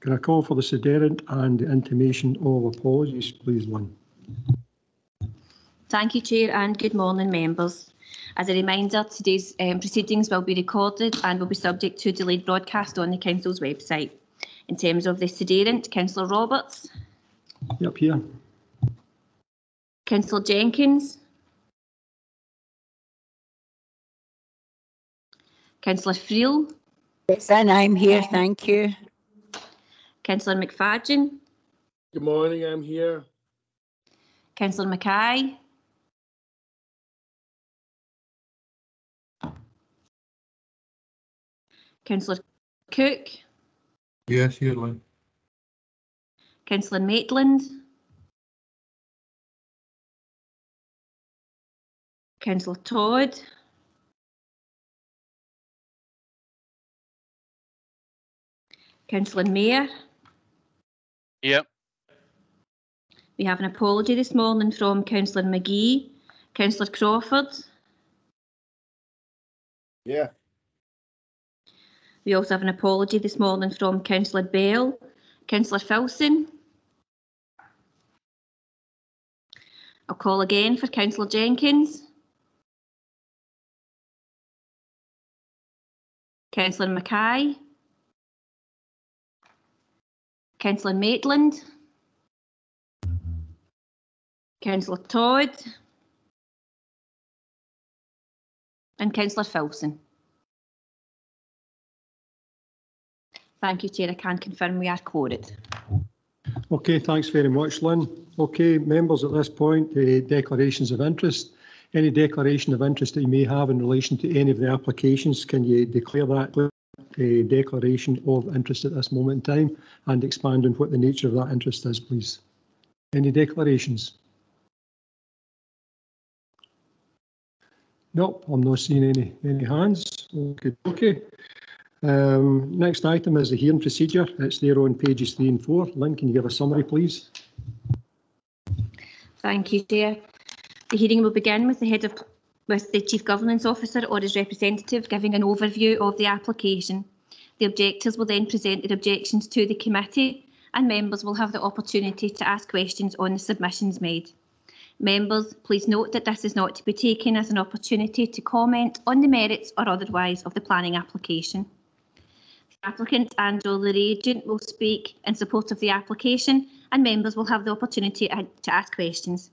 Can I call for the sederunt and the intimation of apologies, please, Lynn? Thank you, Chair, and good morning, members. As a reminder, today's um, proceedings will be recorded and will be subject to delayed broadcast on the Council's website. In terms of the sederunt, Councillor Roberts, Yep, here. Councillor Jenkins, Councillor Friel, Yes, and I'm here, thank you. Councillor McFadden, Good morning, I'm here. Councillor Mackay, Councillor Cook, Yes, here, Lynn. Councillor Maitland, Councillor Todd, Councillor Mair. Yep. We have an apology this morning from Councillor McGee, Councillor Crawford. Yeah. We also have an apology this morning from Councillor Bell, Councillor Filson. I'll call again for Councillor Jenkins. Councillor Mackay. Councillor Maitland. Councillor Todd. And Councillor Filson. Thank you, Chair. I can confirm we are quorate. Okay, thanks very much, Lynn. Okay, members, at this point, uh, declarations of interest. Any declaration of interest that you may have in relation to any of the applications, can you declare that a declaration of interest at this moment in time and expand on what the nature of that interest is, please? Any declarations? Nope, I'm not seeing any any hands. Okay, okay. Um, next item is the hearing procedure. It's there on pages three and four. Lynn, can you give a summary, please? Thank you, Chair. The hearing will begin with the head of with the Chief Governance Officer or his representative giving an overview of the application. The objectors will then present their objections to the committee and members will have the opportunity to ask questions on the submissions made. Members, please note that this is not to be taken as an opportunity to comment on the merits or otherwise of the planning application. The applicant and or their agent will speak in support of the application and members will have the opportunity to ask questions.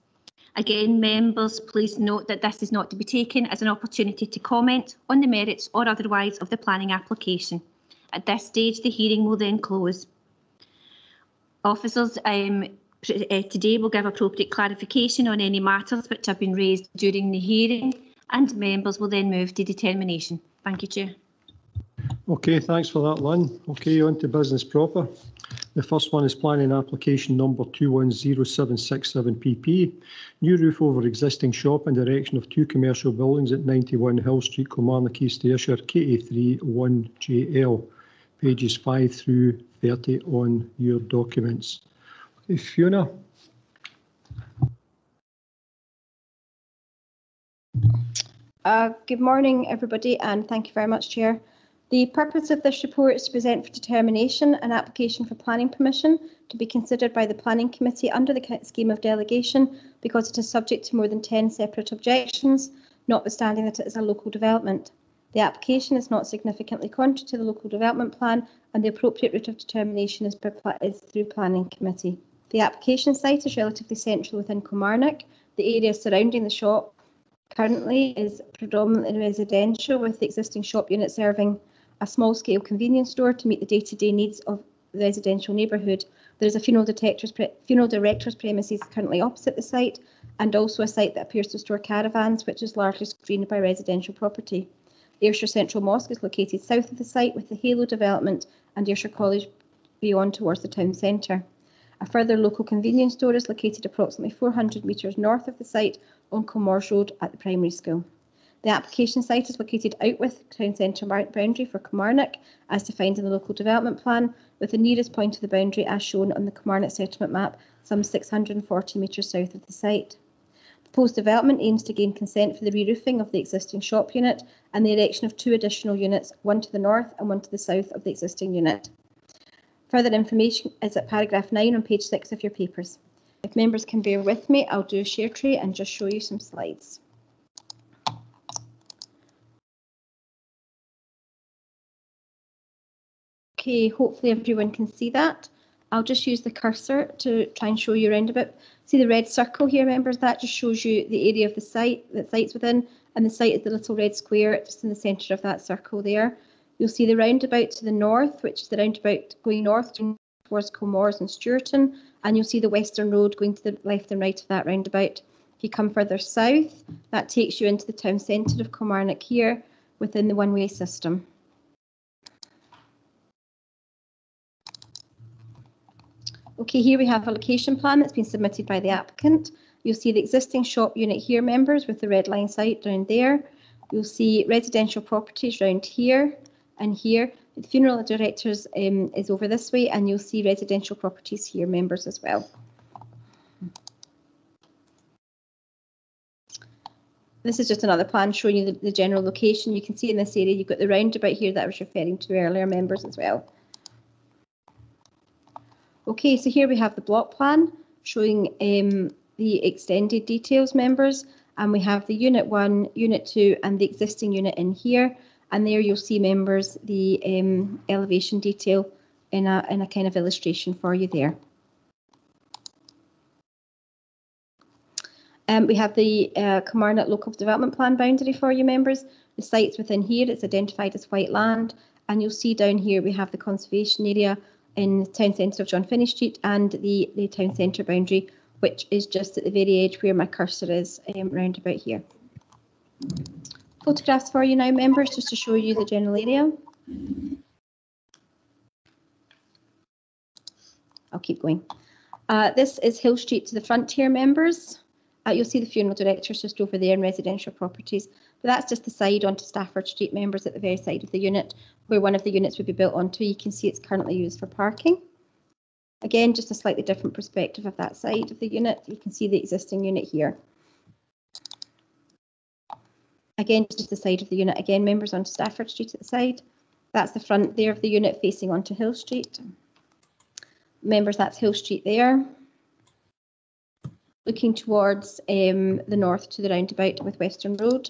Again, members, please note that this is not to be taken as an opportunity to comment on the merits or otherwise of the planning application. At this stage, the hearing will then close. Officers um, uh, today will give appropriate clarification on any matters which have been raised during the hearing and members will then move to determination. Thank you, Chair. Okay, thanks for that, Lynn. Okay, on to business proper. The first one is planning application number 210767PP. New roof over existing shop in direction of two commercial buildings at 91 Hill Street, Kilmarnock East Ayrshire, KA3 1JL. Pages 5 through 30 on your documents. Okay, Fiona. Uh, good morning, everybody, and thank you very much, Chair. The purpose of this report is to present for determination an application for planning permission to be considered by the Planning Committee under the scheme of delegation because it is subject to more than 10 separate objections, notwithstanding that it is a local development. The application is not significantly contrary to the local development plan and the appropriate route of determination is, is through Planning Committee. The application site is relatively central within Kilmarnock. The area surrounding the shop currently is predominantly residential with the existing shop unit serving a small scale convenience store to meet the day to day needs of the residential neighbourhood. There is a funeral, funeral director's premises currently opposite the site and also a site that appears to store caravans, which is largely screened by residential property. Ayrshire Central Mosque is located south of the site with the Halo development and Ayrshire College beyond towards the town centre. A further local convenience store is located approximately 400 metres north of the site on Kilmaurs Road at the primary school. The application site is located out with town centre boundary for Kilmarnock as defined in the local development plan, with the nearest point of the boundary as shown on the Kilmarnock settlement map, some 640 metres south of the site. Proposed development aims to gain consent for the re-roofing of the existing shop unit and the erection of two additional units, one to the north and one to the south of the existing unit. Further information is at paragraph 9 on page 6 of your papers. If members can bear with me, I'll do a share tray and just show you some slides. Okay, hopefully everyone can see that. I'll just use the cursor to try and show you around a bit. See the red circle here, members? That just shows you the area of the site that site's within, and the site is the little red square just in the centre of that circle there. You'll see the roundabout to the north, which is the roundabout going north towards Kilmaurs and Stewarton, and you'll see the Western Road going to the left and right of that roundabout. If you come further south, that takes you into the town centre of Kilmarnock here within the one-way system. Okay, here we have a location plan that's been submitted by the applicant. You'll see the existing shop unit here, members, with the red line site down there. You'll see residential properties round here and here. The funeral directors um, is over this way, and you'll see residential properties here, members, as well. This is just another plan showing you the, the general location. You can see in this area, you've got the roundabout here that I was referring to earlier, members, as well. Okay, so here we have the block plan showing um, the extended details members, and we have the unit one, unit two, and the existing unit in here. And there you'll see members the um, elevation detail in a in a kind of illustration for you there. Um, we have the uh, Local Development Plan boundary for you members. The sites within here, it's identified as white land, and you'll see down here we have the conservation area in the town centre of John Finnie Street and the, the town centre boundary, which is just at the very edge where my cursor is um, round about here. Photographs for you now, members, just to show you the general area. I'll keep going. Uh, this is Hill Street to the frontier members. Uh, you'll see the funeral directors just over there in residential properties. But that's just the side onto Stafford Street members at the very side of the unit where one of the units would be built onto. You can see it's currently used for parking. Again, just a slightly different perspective of that side of the unit. You can see the existing unit here. Again, just the side of the unit. Again, members onto Stafford Street at the side. That's the front there of the unit facing onto Hill Street. Members, that's Hill Street there. Looking towards um, the north to the roundabout with Western Road.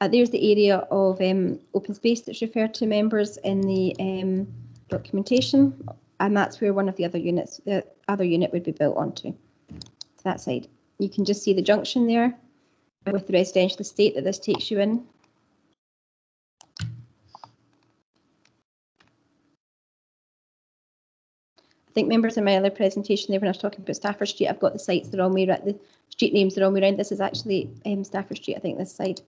Uh, there's the area of um, open space that's referred to members in the um, documentation, and that's where one of the other units, the other unit would be built onto, to that side. You can just see the junction there with the residential estate that this takes you in. I think members in my other presentation there when I was talking about Stafford Street, I've got the sites all way around, the street names all way around. This is actually um, Stafford Street, I think, this side.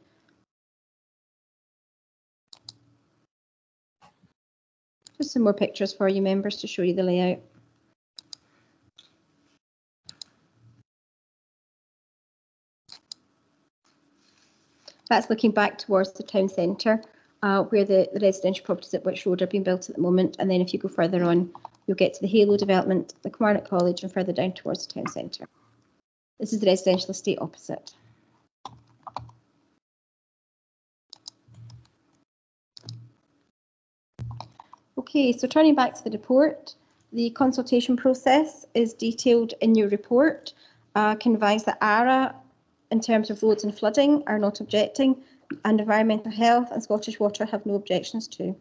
Just some more pictures for you members to show you the layout. That's looking back towards the town centre, uh, where the, the residential properties at Witch Road are being built at the moment. And then if you go further on, you'll get to the Halo development, the Kilmarnock College, and further down towards the town centre. This is the residential estate opposite. Okay, so turning back to the report, the consultation process is detailed in your report. Uh, can advise that ARA, in terms of roads and flooding, are not objecting, and environmental health and Scottish Water have no objections to. In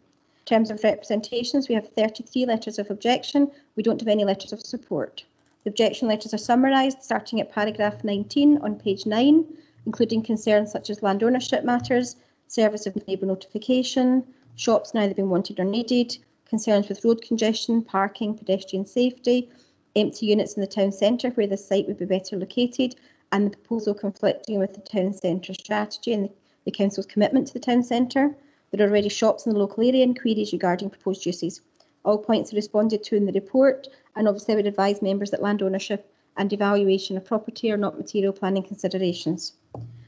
terms of representations, we have 33 letters of objection. We don't have any letters of support. The objection letters are summarised starting at paragraph 19 on page 9, including concerns such as land ownership matters, service of neighbour notification, shops neither being wanted or needed, concerns with road congestion, parking, pedestrian safety, empty units in the town centre where the site would be better located, and the proposal conflicting with the town centre strategy and the, the council's commitment to the town centre. There are already shops in the local area and queries regarding proposed uses. All points are responded to in the report, and obviously I would advise members that land ownership and evaluation of property are not material planning considerations.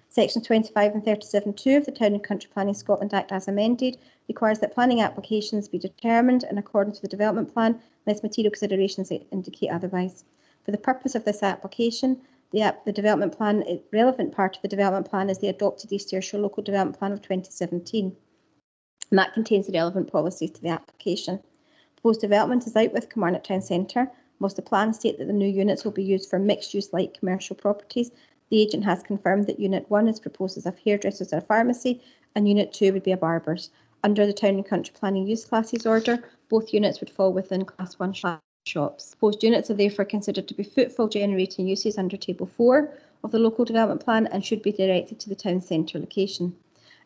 Section 25 and 37.2 of the Town and Country Planning Scotland Act as amended requires that planning applications be determined in accordance with the development plan unless material considerations indicate otherwise. For the purpose of this application, the, app, the development plan, a relevant part of the development plan is the adopted East Ayrshire Local Development Plan of 2017. And that contains the relevant policies to the application. Proposed development is out with Kilmarnock Town Centre. Whilst the plans state that the new units will be used for mixed-use light commercial properties, the agent has confirmed that Unit 1 is proposed as a hairdresser's or pharmacy and Unit 2 would be a barber's. Under the Town and Country Planning Use Classes Order, both units would fall within Class 1 shops. Proposed units are therefore considered to be footfall generating uses under Table 4 of the Local Development Plan and should be directed to the town centre location.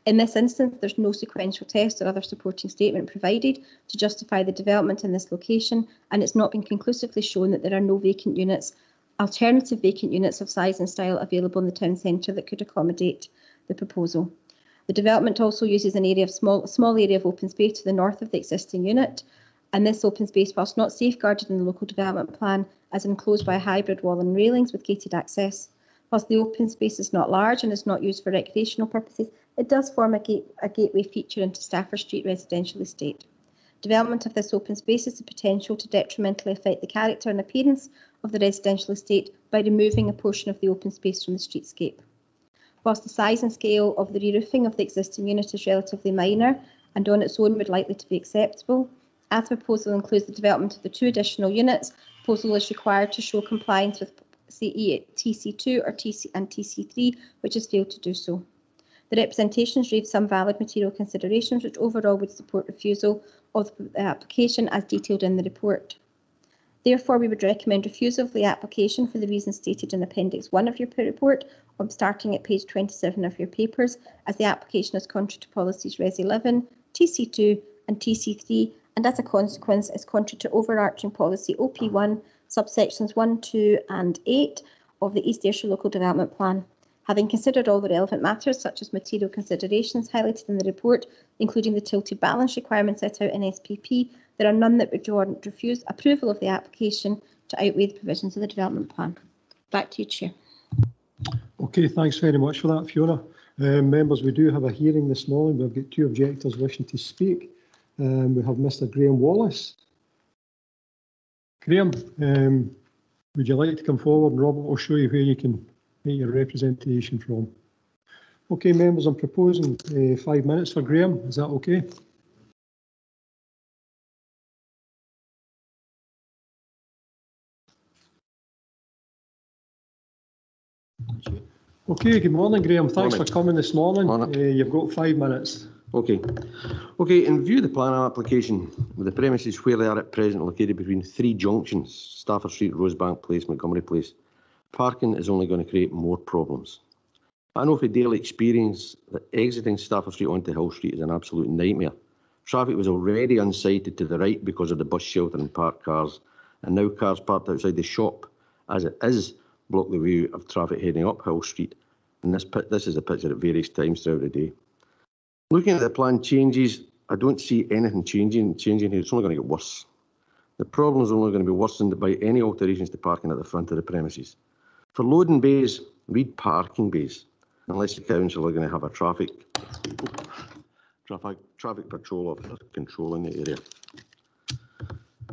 In this instance, there's no sequential test or other supporting statement provided to justify the development in this location, and it's not been conclusively shown that there are no vacant units, alternative vacant units of size and style available in the town centre that could accommodate the proposal. The development also uses an area of small, small area of open space to the north of the existing unit, and this open space, whilst not safeguarded in the local development plan, is enclosed by a hybrid wall and railings with gated access. Whilst the open space is not large and is not used for recreational purposes, it does form a, gate, a gateway feature into Stafford Street residential estate. Development of this open space has the potential to detrimentally affect the character and appearance of the residential estate by removing a portion of the open space from the streetscape. Whilst the size and scale of the re-roofing of the existing unit is relatively minor and on its own would likely to be acceptable, as the proposal includes the development of the two additional units, proposal is required to show compliance with CE TC2 or TC and TC3, which has failed to do so. The representations raised some valid material considerations which overall would support refusal of the application as detailed in the report. Therefore, we would recommend refusal of the application for the reasons stated in Appendix 1 of your report, or starting at page 27 of your papers, as the application is contrary to policies Res 11, TC2 and TC3, and as a consequence is contrary to overarching policy OP1, subsections 1, 2 and 8 of the East Ayrshire Local Development Plan. Having considered all the relevant matters, such as material considerations highlighted in the report, including the tilted balance requirements set out in SPP, there are none that would warrant refuse approval of the application to outweigh the provisions of the development plan. Back to you, Chair. Okay, thanks very much for that, Fiona. Um, members, we do have a hearing this morning. We've got two objectors wishing to speak. Um, we have Mr Graham Wallace. Graham, um, would you like to come forward and Robert will show you where you can your representation from. Okay, members, I'm proposing uh, five minutes for Graham. Is that okay? Okay, good morning, Graham. Thanks Morning. for coming this morning. Morning. Uh, you've got five minutes. Okay. Okay, in view of the plan application, with the premises where they are at present located between three junctions, Stafford Street, Rosebank Place, Montgomery Place, parking is only going to create more problems. I know from daily experience that exiting Stafford Street onto Hill Street is an absolute nightmare. Traffic was already unsighted to the right because of the bus shelter and parked cars, and now cars parked outside the shop, as it is, block the view of traffic heading up Hill Street. And this, this is a picture at various times throughout the day. Looking at the plan changes, I don't see anything changing, changing here. It's only going to get worse. The problem is only going to be worsened by any alterations to parking at the front of the premises. For loading bays, read parking bays, unless the council are going to have a traffic traffic traffic patrol officer controlling the area.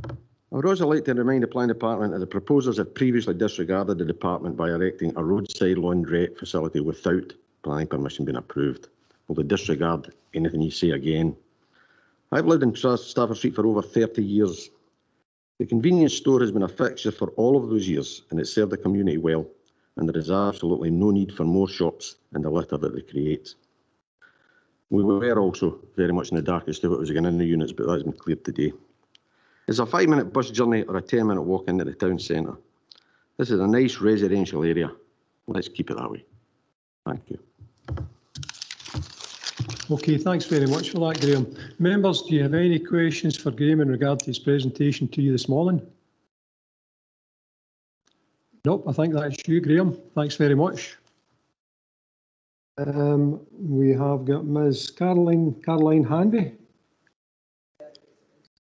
I would also like to remind the planning department that the proposers have previously disregarded the department by erecting a roadside laundrette facility without planning permission being approved. Will they disregard anything you say again? I've lived in Stafford Street for over 30 years. The convenience store has been a fixture for all of those years and it served the community well. And there is absolutely no need for more shops and the litter that they create. We were also very much in the dark as to what was going in the units, but that's been cleared today. It's a five minute bus journey or a 10 minute walk into the town centre. This is a nice residential area. Let's keep it that way. Thank you. Okay, thanks very much for that, Graham. Members, do you have any questions for Graham in regard to his presentation to you this morning? Nope, I think that's you, Graham. Thanks very much. Um, we have got Ms Caroline, Caroline Hanby.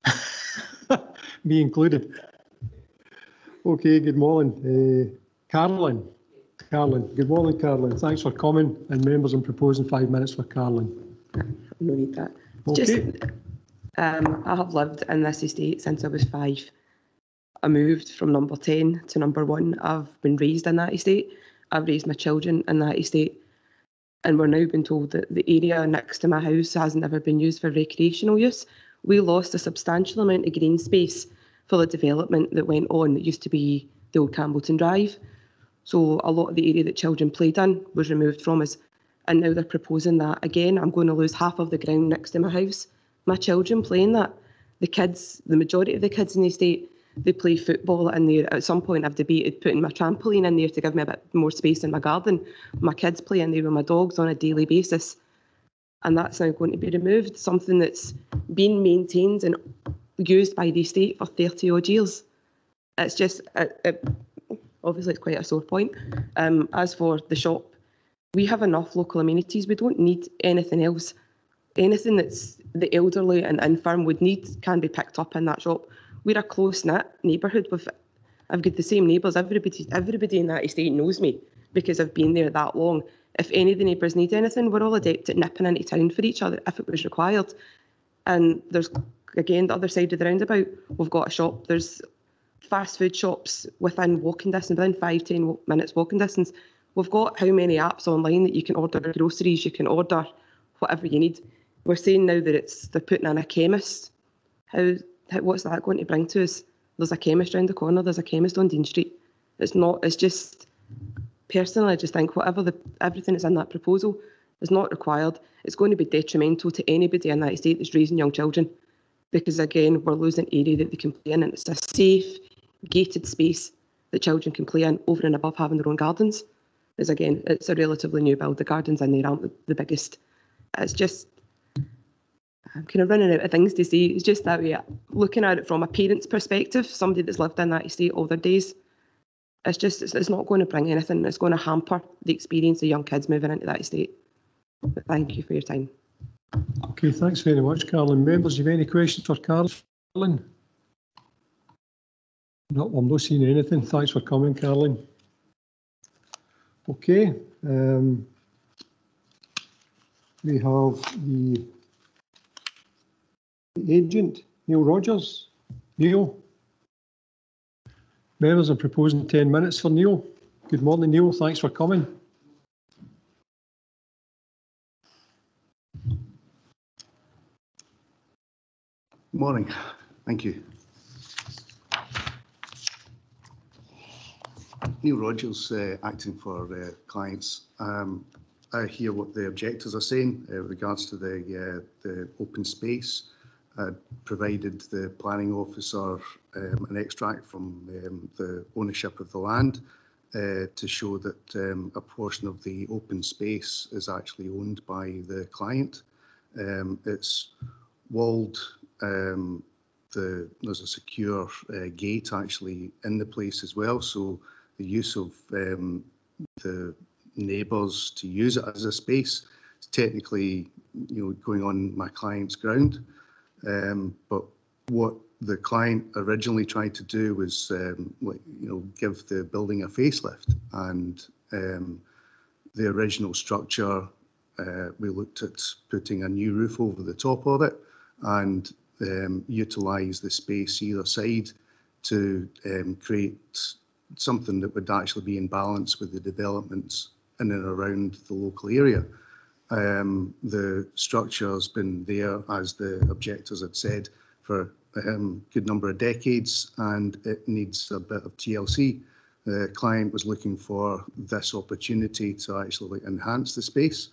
Me included. Okay, good morning. Uh, Caroline. Caroline, good morning, Caroline. Thanks for coming and members, I'm proposing five minutes for Caroline. No need that. Just, Okay, um, I have lived in this estate since I was five. I moved from number 10 to number one. I've been raised in that estate. I've raised my children in that estate. And we're now being told that the area next to my house has never been used for recreational use, we lost a substantial amount of green space for the development that went on that used to be the old Campbellton Drive. So a lot of the area that children played in was removed from us. And now they're proposing that again. I'm going to lose half of the ground next to my house. My children playing that. The kids, the majority of the kids in the estate, they play football in there. At some point, I've debated putting my trampoline in there to give me a bit more space in my garden. My kids play in there with my dogs on a daily basis. And that's now going to be removed, something that's been maintained and used by the estate for 30 odd years. It's just, it, it, obviously, it's quite a sore point. Um, as for the shop, we have enough local amenities. We don't need anything else. Anything that's the elderly and infirm would need can be picked up in that shop. We're a close knit neighbourhood with I've got the same neighbours. Everybody everybody in that estate knows me because I've been there that long. If any of the neighbours need anything, we're all adept at nipping into town for each other if it was required. And there's again the other side of the roundabout. We've got a shop. There's fast food shops within walking distance, within five ten minutes walking distance. We've got how many apps online that you can order groceries, you can order whatever you need. We're saying now that it's they're putting in a chemist. How, how what's that going to bring to us? There's a chemist round the corner. There's a chemist on Dean Street. It's not. It's just personally, I just think whatever the everything that's in that proposal is not required. It's going to be detrimental to anybody in that estate that's raising young children, because again, we're losing area that they can play in, and it's a safe, gated space that children can play in over and above having their own gardens. Is again, it's a relatively new build. The gardens in there aren't the, biggest. It's just I'm kind of running out of things to see. It's just that way. Looking at it from a parent's perspective, somebody that's lived in that estate all their days, it's just it's, it's not going to bring anything. It's going to hamper the experience of young kids moving into that estate. But thank you for your time. Okay, thanks very much, Carolyn. Members, you have any questions for Carolyn? No, I'm not seeing anything. Thanks for coming, Carolyn. Okay, um, we have the the agent, Neil Rogers. Neil? Members are proposing 10 minutes for Neil. Good morning, Neil. Thanks for coming. Morning. Thank you. Neil Rogers, uh, acting for uh, clients. Um, I hear what the objectors are saying uh, with regards to the uh, the open space. I provided the planning officer um, an extract from um, the ownership of the land uh, to show that um, a portion of the open space is actually owned by the client. Um, it's walled um, the, there's a secure uh, gate actually in the place as well. So the use of um, the neighbours to use it as a space It's technically, you know, going on my client's ground. Um, but what the client originally tried to do was, um, like, you know, give the building a facelift. And um, the original structure, uh, we looked at putting a new roof over the top of it and um, utilise the space either side to um, create something that would actually be in balance with the developments in and around the local area. Um, the structure has been there, as the objectors had said, for a um, good number of decades and it needs a bit of TLC. The client was looking for this opportunity to actually enhance the space.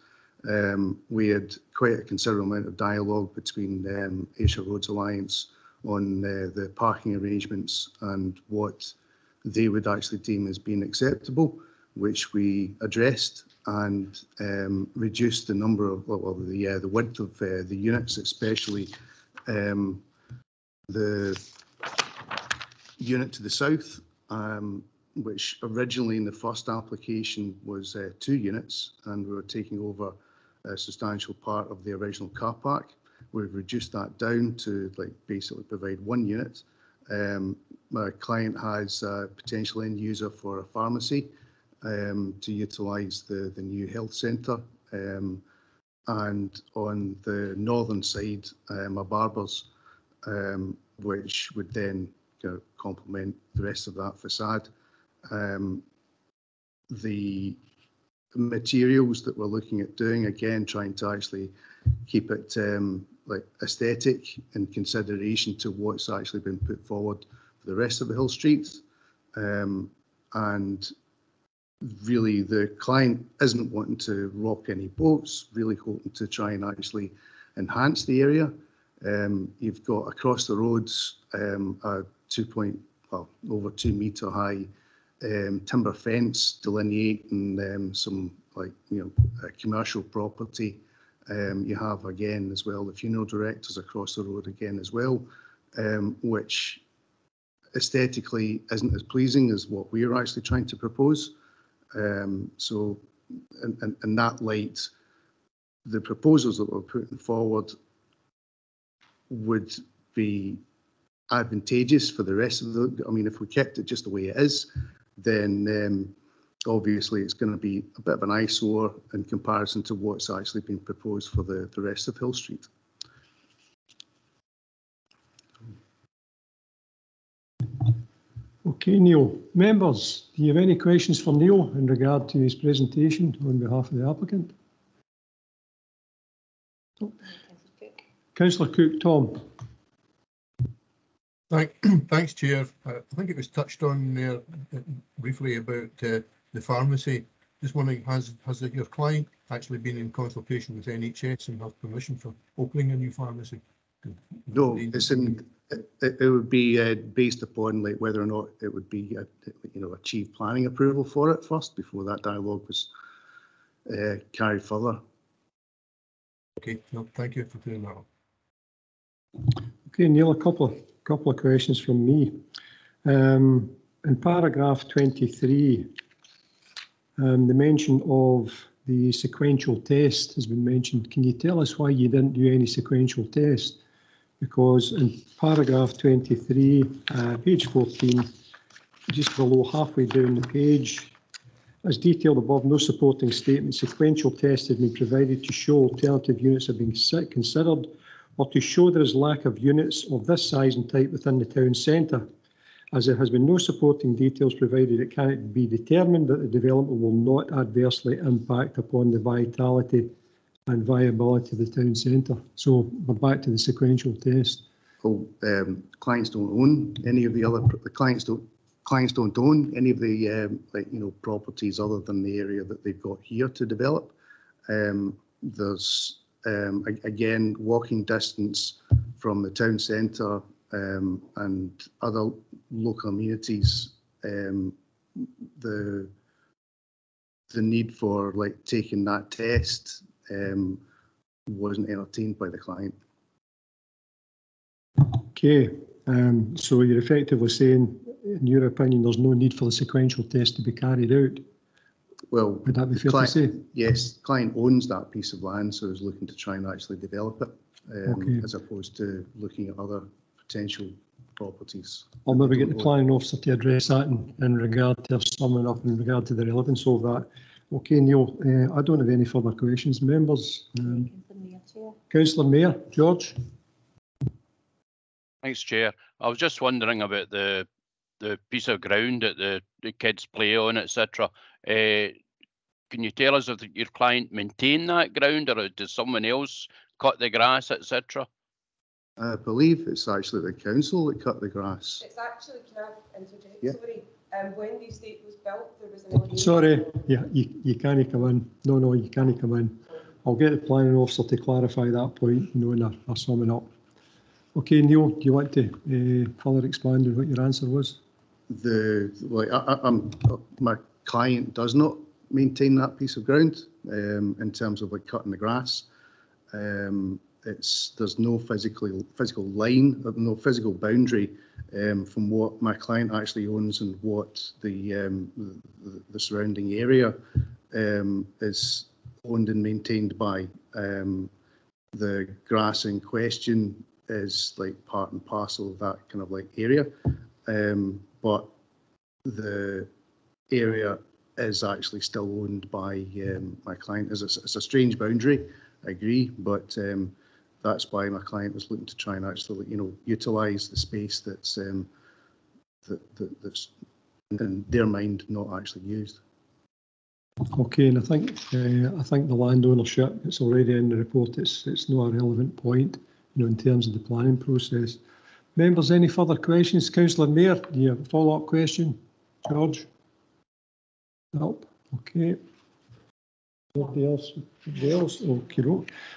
Um, we had quite a considerable amount of dialogue between um, Ayrshire Roads Alliance on uh, the parking arrangements and what they would actually deem as being acceptable, which we addressed and um, reduced the number of, well, the uh, the width of uh, the units, especially um, the unit to the south, um, which originally in the first application was uh, two units, and we were taking over a substantial part of the original car park. We've reduced that down to like basically provide one unit. Um, my client has a potential end user for a pharmacy um, to utilise the, the new health centre. Um, and on the northern side, um, a barber's, which would then you know, complement the rest of that facade. Um, the materials that we're looking at doing, again, trying to actually keep it um, like aesthetic in consideration to what's actually been put forward the rest of the Hill Street. Um, and really the client isn't wanting to rock any boats, really hoping to try and actually enhance the area. Um, you've got across the roads um, a two point, well, over two metre high um, timber fence delineating um, some like, you know, commercial property. Um, you have again as well the funeral directors across the road again as well, which aesthetically isn't as pleasing as what we're actually trying to propose. Um, so in, in, in that light, the proposals that we're putting forward would be advantageous for the rest of the, I mean, if we kept it just the way it is, then um, obviously it's going to be a bit of an eyesore in comparison to what's actually been proposed for the, the rest of Hill Street. Okay, Neil. Members, do you have any questions for Neil in regard to his presentation on behalf of the applicant? Councillor Cook, Tom. Thank, thanks, Chair. I think it was touched on there uh, briefly about uh, the pharmacy. Just wondering, has has your client actually been in consultation with NHS and have permission for opening a new pharmacy? No, it's in, it, it would be uh, based upon like whether or not it would be, uh, you know, achieve planning approval for it first before that dialogue was uh, carried further. Okay, no, thank you for doing that. Okay, Neil, a couple of couple of questions from me. Um, in paragraph 23, um, the mention of the sequential test has been mentioned. Can you tell us why you didn't do any sequential test? Because in paragraph 23, uh, page 14, just below halfway down the page, as detailed above, no supporting statement, sequential tests have been provided to show alternative units being si- considered or to show there is lack of units of this size and type within the town centre. As there has been no supporting details provided, it cannot be determined that the development will not adversely impact upon the vitality and viability of the town centre. So we're back to the sequential test. Well, um, clients don't own any of the other, the clients don't, clients don't own any of the, um, like, you know, properties other than the area that they've got here to develop. Um, there's, um, again, walking distance from the town centre um, and other local amenities. Um, the the need for like taking that test um, wasn't entertained by the client. Okay, um, so you're effectively saying, in your opinion, there's no need for the sequential test to be carried out. Well, Would that be fair to say? Yes, client owns that piece of land, so is looking to try and actually develop it, um, Okay. as opposed to looking at other potential properties. I'll maybe get the planning officer to address that in, in regard to summing up in regard to the relevance of that. Okay, Neil, uh, I don't have any further questions. Members, um, Councillor Mair, George? Thanks, Chair. I was just wondering about the the piece of ground that the, the kids play on, etc. Uh, can you tell us if your client maintain that ground or does someone else cut the grass, etc.? I believe it's actually the council that cut the grass. It's actually, can I interject? Yeah. Sorry, um, when the estate was built, there was an. alien- Sorry, yeah, you, you can't come in. No, no, you can't come in. I'll get the planning officer to clarify that point, you know, in a, a summing up. Okay, Neil, do you want to uh, further expand on what your answer was? The, like, I, I, I'm, my client does not maintain that piece of ground, um, in terms of like cutting the grass. Um, it's, there's no physical, physical line, uh, no physical boundary, um, from what my client actually owns and what the, um, the, the surrounding area, um, is owned and maintained by. Um, the grass in question is like part and parcel of that kind of like area. Um, but the area is actually still owned by um, my client. It's a, it's a strange boundary, I agree, but um, that's why my client was looking to try and actually, you know, utilise the space that's um, that, that, that's in their mind not actually used. Okay, and I think, uh, I think the land ownership, it's already in the report, it's, it's not a relevant point. you know, in terms of the planning process. Members, any further questions? Councillor Mair, do you have a follow-up question? George? Nope, okay. Nobody else? Nobody else? Okay,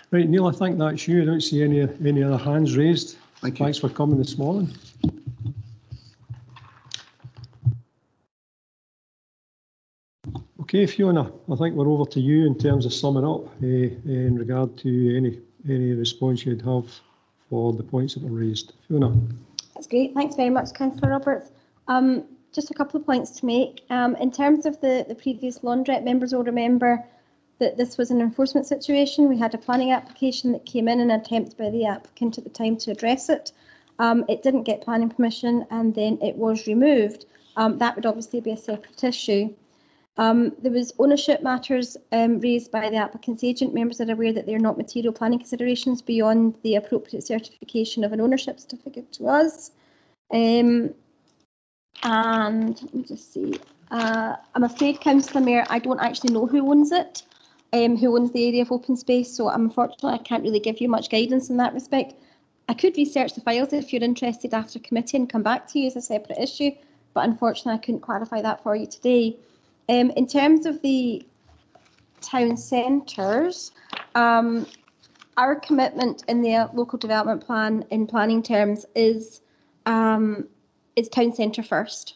right, Neil, I think that's you. I don't see any, any other hands raised. Thank you. Thanks for coming this morning. Okay, Fiona, I think we're over to you in terms of summing up eh, in regard to any, any response you'd have for the points that were raised. Fiona? That's great. Thanks very much, Councillor Roberts. Um, just a couple of points to make. Um, in terms of the, the previous laundrette, members will remember that this was an enforcement situation. We had a planning application that came in an attempt by the applicant at the time to address it. Um, it didn't get planning permission and then it was removed. Um, that would obviously be a separate issue. Um, there was ownership matters um, raised by the applicant's agent. Members are aware that they're not material planning considerations beyond the appropriate certification of an ownership certificate to us. Um, and let me just see. Uh, I'm afraid, Councillor Mair, I don't actually know who owns it, um, who owns the area of open space. So unfortunately, I can't really give you much guidance in that respect. I could research the files if you're interested after committee and come back to you as a separate issue, but unfortunately, I couldn't clarify that for you today. Um, in terms of the town centres, um, our commitment in the local development plan in planning terms is um, is town centre first.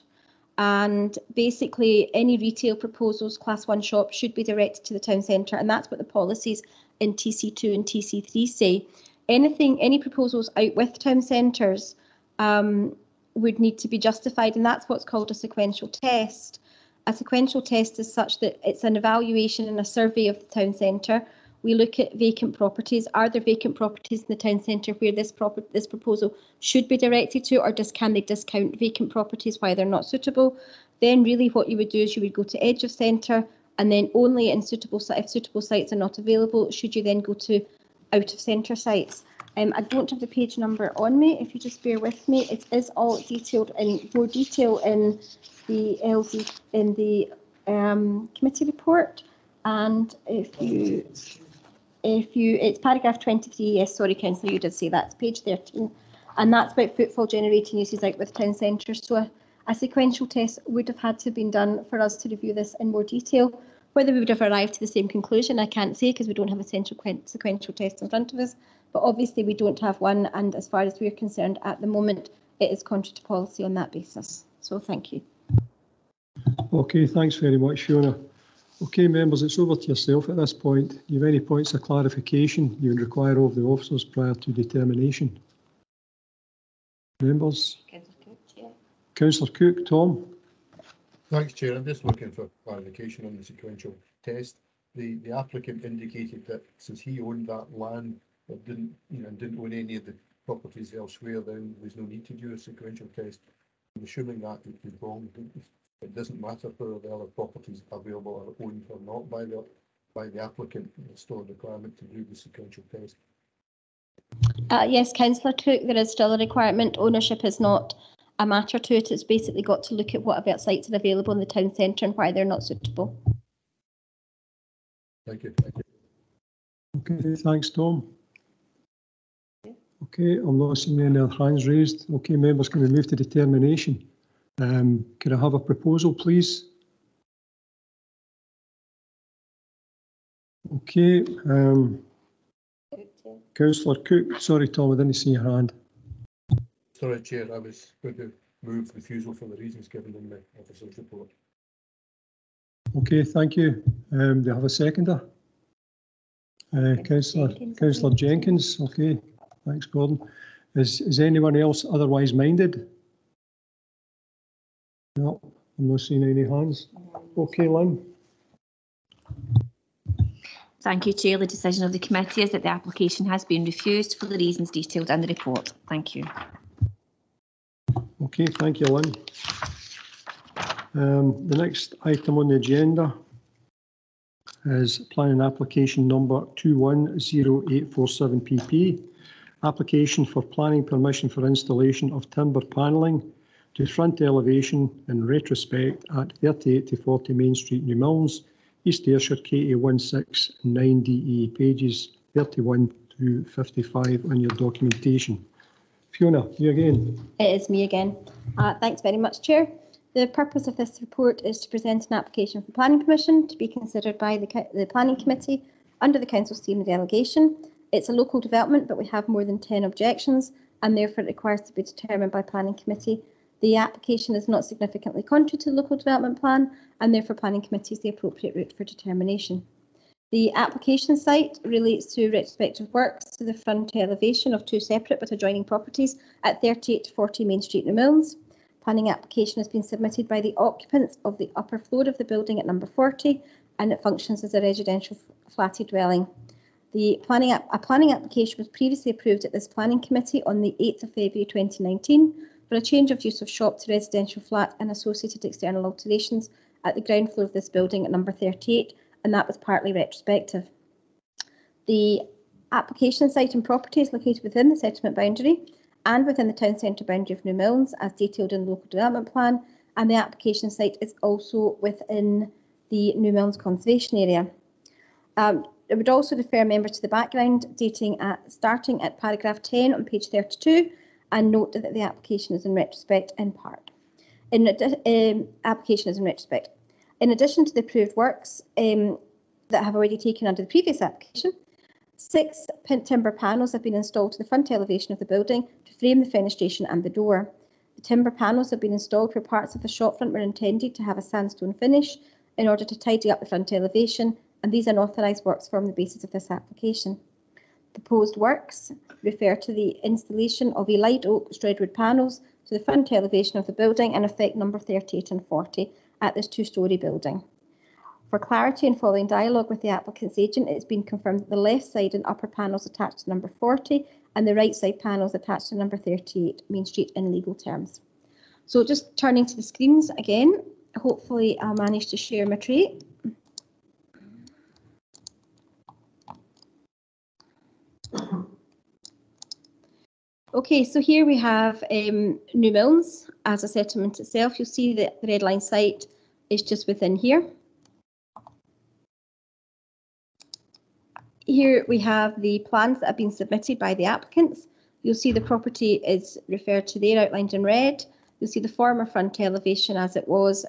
And basically, any retail proposals, class one shops, should be directed to the town centre, and that's what the policies in TC2 and TC3 say. Anything, any proposals out with town centres um, would need to be justified, and that's what's called a sequential test. A sequential test is such that it's an evaluation and a survey of the town centre. We look at vacant properties. Are there vacant properties in the town centre where this this proposal should be directed to, or just can they discount vacant properties why they're not suitable? Then really what you would do is you would go to edge of centre, and then only in suitable if suitable sites are not available, should you then go to out of centre sites. Um, I don't have the page number on me. If you just bear with me, it is all detailed in more detail in the in the um, committee report. And if you, if you, it's paragraph 23. Yes, sorry, councillor, you did say that. It's page 13, and that's about footfall generating uses out with town centres. So a, a sequential test would have had to have been done for us to review this in more detail. Whether we would have arrived to the same conclusion, I can't say because we don't have a central sequential test in front of us. But obviously, we don't have one, and as far as we're concerned at the moment, it is contrary to policy on that basis. So thank you. Okay, thanks very much, Fiona. Okay, members, it's over to yourself at this point. Do you have any points of clarification you would require of the officers prior to determination? Members? Councillor Cook, Cook, Tom? Thanks, Chair. I'm just looking for clarification on the sequential test. The, the applicant indicated that since he owned that land, but didn't, you know, didn't own any of the properties elsewhere, then there's no need to do a sequential test. I'm assuming that would be wrong. It doesn't matter whether the other properties available are owned or not by the, by the applicant. It's still a requirement to do the sequential test. Uh, yes, councillor Cook, there is still a requirement. Ownership is not a matter to it. It's basically got to look at what about sites are available in the town centre and why they're not suitable. Thank you. Thank you. Okay, thanks, Tom. Okay, I'm not seeing any other hands raised. Okay, members, can we move to determination? Um, could I have a proposal, please? Okay, um, councillor Cook, sorry, Tom, I didn't see your hand. Sorry, Chair, I was going to move refusal for the reasons given in the officer's report. Okay, thank you. Um, do you have a seconder? Uh, councillor, Jenkins, councillor. Jenkins, okay, thanks, Gordon. Is, is anyone else otherwise minded? No, I'm not seeing any hands. Okay, Lynn? Thank you, Chair. The decision of the committee is that the application has been refused for the reasons detailed in the report. Thank you. Okay, thank you, Lynn. Um, the next item on the agenda is planning application number 210847PP. Application for planning permission for installation of timber panelling to front elevation in retrospect at 38 to 40 Main Street, Newmilns, East Ayrshire, KA 169DE, pages 31 to to 55 on your documentation. Fiona, you again. It is me again. Uh, Thanks very much, Chair. The purpose of this report is to present an application for planning permission to be considered by the, the planning committee under the council's scheme of delegation. It's a local development, but we have more than 10 objections and therefore it requires to be determined by planning committee. The application is not significantly contrary to the local development plan and therefore planning committee is the appropriate route for determination. The application site relates to retrospective works to the front elevation of two separate but adjoining properties at 38 to 40 Main Street, Newmilns. Planning application has been submitted by the occupants of the upper floor of the building at number 40 and it functions as a residential flatted dwelling. The planning, a planning application was previously approved at this planning committee on the 8th of February 2019 for a change of use of shop to residential flat and associated external alterations at the ground floor of this building at number 38 and that was partly retrospective. The application site and property is located within the settlement boundary and within the town centre boundary of Newmilns as detailed in the local development plan and the application site is also within the Newmilns conservation area. Um, I would also refer members to the background dating at starting at paragraph 10 on page 32 and note that the application is in retrospect in part. In um, application is in retrospect. In addition to the approved works um, that have already taken under the previous application, six timber panels have been installed to the front elevation of the building to frame the fenestration and the door. The timber panels have been installed where parts of the shopfront were intended to have a sandstone finish in order to tidy up the front elevation, and these unauthorised works form the basis of this application. Proposed works refer to the installation of a light oak Stradwood panels to the front elevation of the building and affect number 38 and 40 at this two-storey building. For clarity and following dialogue with the applicant's agent, it's been confirmed that the left side and upper panels attached to number 40 and the right side panels attached to number 38 Main Street in legal terms. So just turning to the screens again, hopefully I'll manage to share my tray. Okay, so here we have um, Newmilns as a settlement itself. You'll see that the red line site is just within here. Here we have the plans that have been submitted by the applicants. You'll see the property is referred to there, outlined in red. You'll see the former front elevation as it was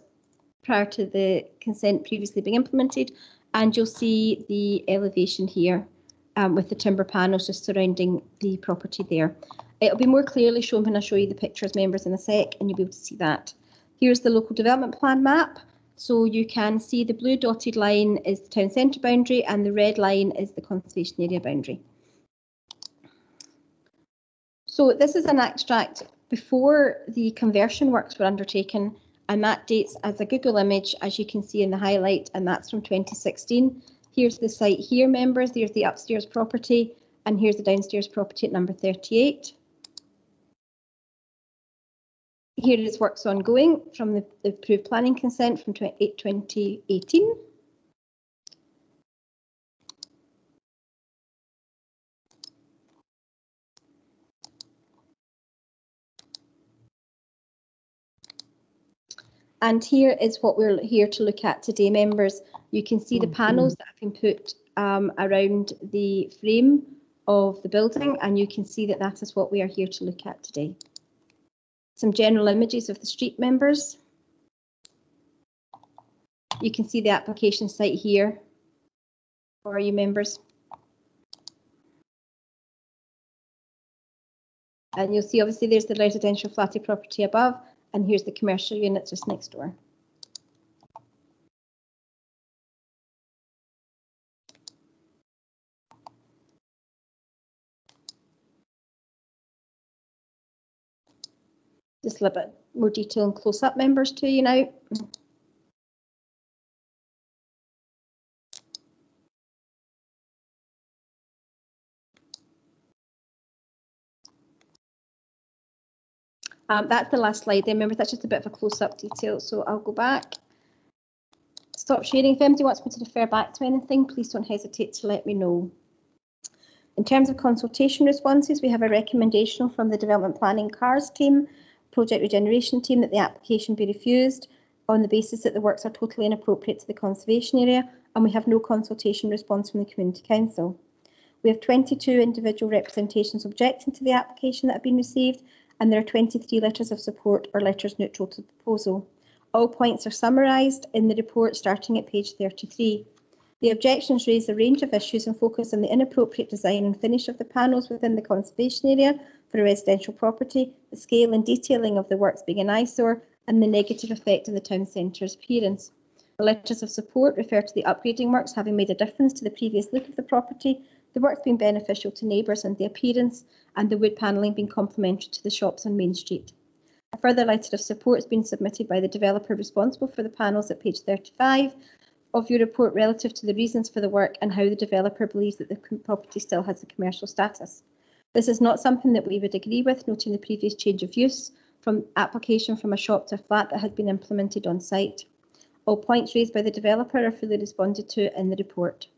prior to the consent previously being implemented. And you'll see the elevation here um, with the timber panels just surrounding the property there. It'll be more clearly shown when I show you the pictures, members, in a sec, and you'll be able to see that. Here's the local development plan map. So you can see the blue dotted line is the town centre boundary and the red line is the conservation area boundary. So this is an extract before the conversion works were undertaken and that dates as a Google image, as you can see in the highlight, and that's from 2016. Here's the site here, members. There's the upstairs property, and here's the downstairs property at number 38. Here is works ongoing from the, the approved planning consent from 20, 2018. And here is what we're here to look at today, members. You can see the panels that have been put um, around the frame of the building, and you can see that that is what we are here to look at today. Some general images of the street members. You can see the application site here for you members. And you'll see obviously there's the residential flatted property above and here's the commercial unit just next door. Just a little bit more detail and close-up members to you now. Um, that's the last slide there. Remember, that's just a bit of a close-up detail, so I'll go back. Stop sharing. If anybody wants me to refer back to anything, please don't hesitate to let me know. In terms of consultation responses, we have a recommendation from the Development Planning CARS team, Project Regeneration team, that the application be refused on the basis that the works are totally inappropriate to the conservation area, and we have no consultation response from the Community Council. We have 22 individual representations objecting to the application that have been received, and there are 23 letters of support or letters neutral to the proposal. All points are summarised in the report starting at page 33. The objections raise a range of issues and focus on the inappropriate design and finish of the panels within the conservation area for a residential property, the scale and detailing of the works being an eyesore, and the negative effect on the town centre's appearance. The letters of support refer to the upgrading works having made a difference to the previous look of the property, the works being beneficial to neighbours and the appearance, and the wood panelling being complementary to the shops on Main Street. A further letter of support has been submitted by the developer responsible for the panels at page 35 of your report relative to the reasons for the work and how the developer believes that the property still has a commercial status. This is not something that we would agree with, noting the previous change of use from application from a shop to a flat that had been implemented on site. All points raised by the developer are fully responded to in the report.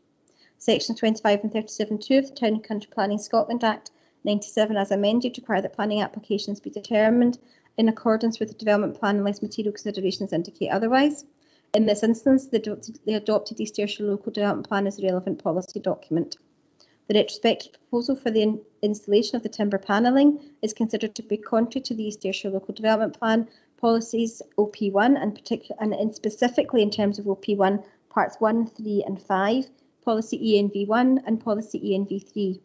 Sections 25 and 37.2 of the Town and Country Planning Scotland Act 97 as amended require that planning applications be determined in accordance with the development plan unless material considerations indicate otherwise. In this instance, the adopted, East Ayrshire Local Development Plan is a relevant policy document. The retrospective proposal for the in- installation of the timber panelling is considered to be contrary to the East Ayrshire Local Development Plan policies OP1 and particular and in specifically in terms of OP1 parts 1, 3 and 5, policy E ENV1 and policy E ENV3.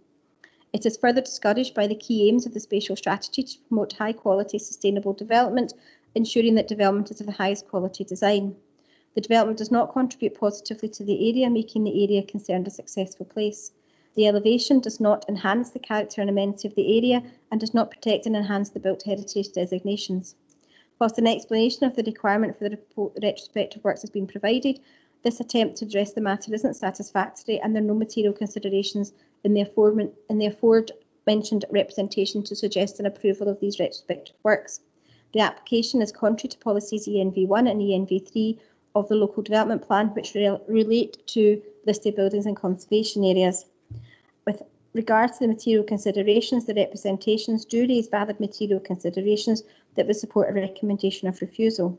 It is further discouraged by the key aims of the spatial strategy to promote high quality sustainable development, ensuring that development is of the highest quality design. The development does not contribute positively to the area, making the area concerned a successful place. The elevation does not enhance the character and amenity of the area and does not protect and enhance the built heritage designations. Whilst an explanation of the requirement for the retrospective works has been provided, this attempt to address the matter isn't satisfactory and there are no material considerations in the afford, in the aforementioned representation to suggest an approval of these retrospective works. The application is contrary to policies E ENV1 and ENV3 of the local development plan, which rel- relate to listed buildings and conservation areas. With regards to the material considerations, the representations do raise valid material considerations that would support a recommendation of refusal.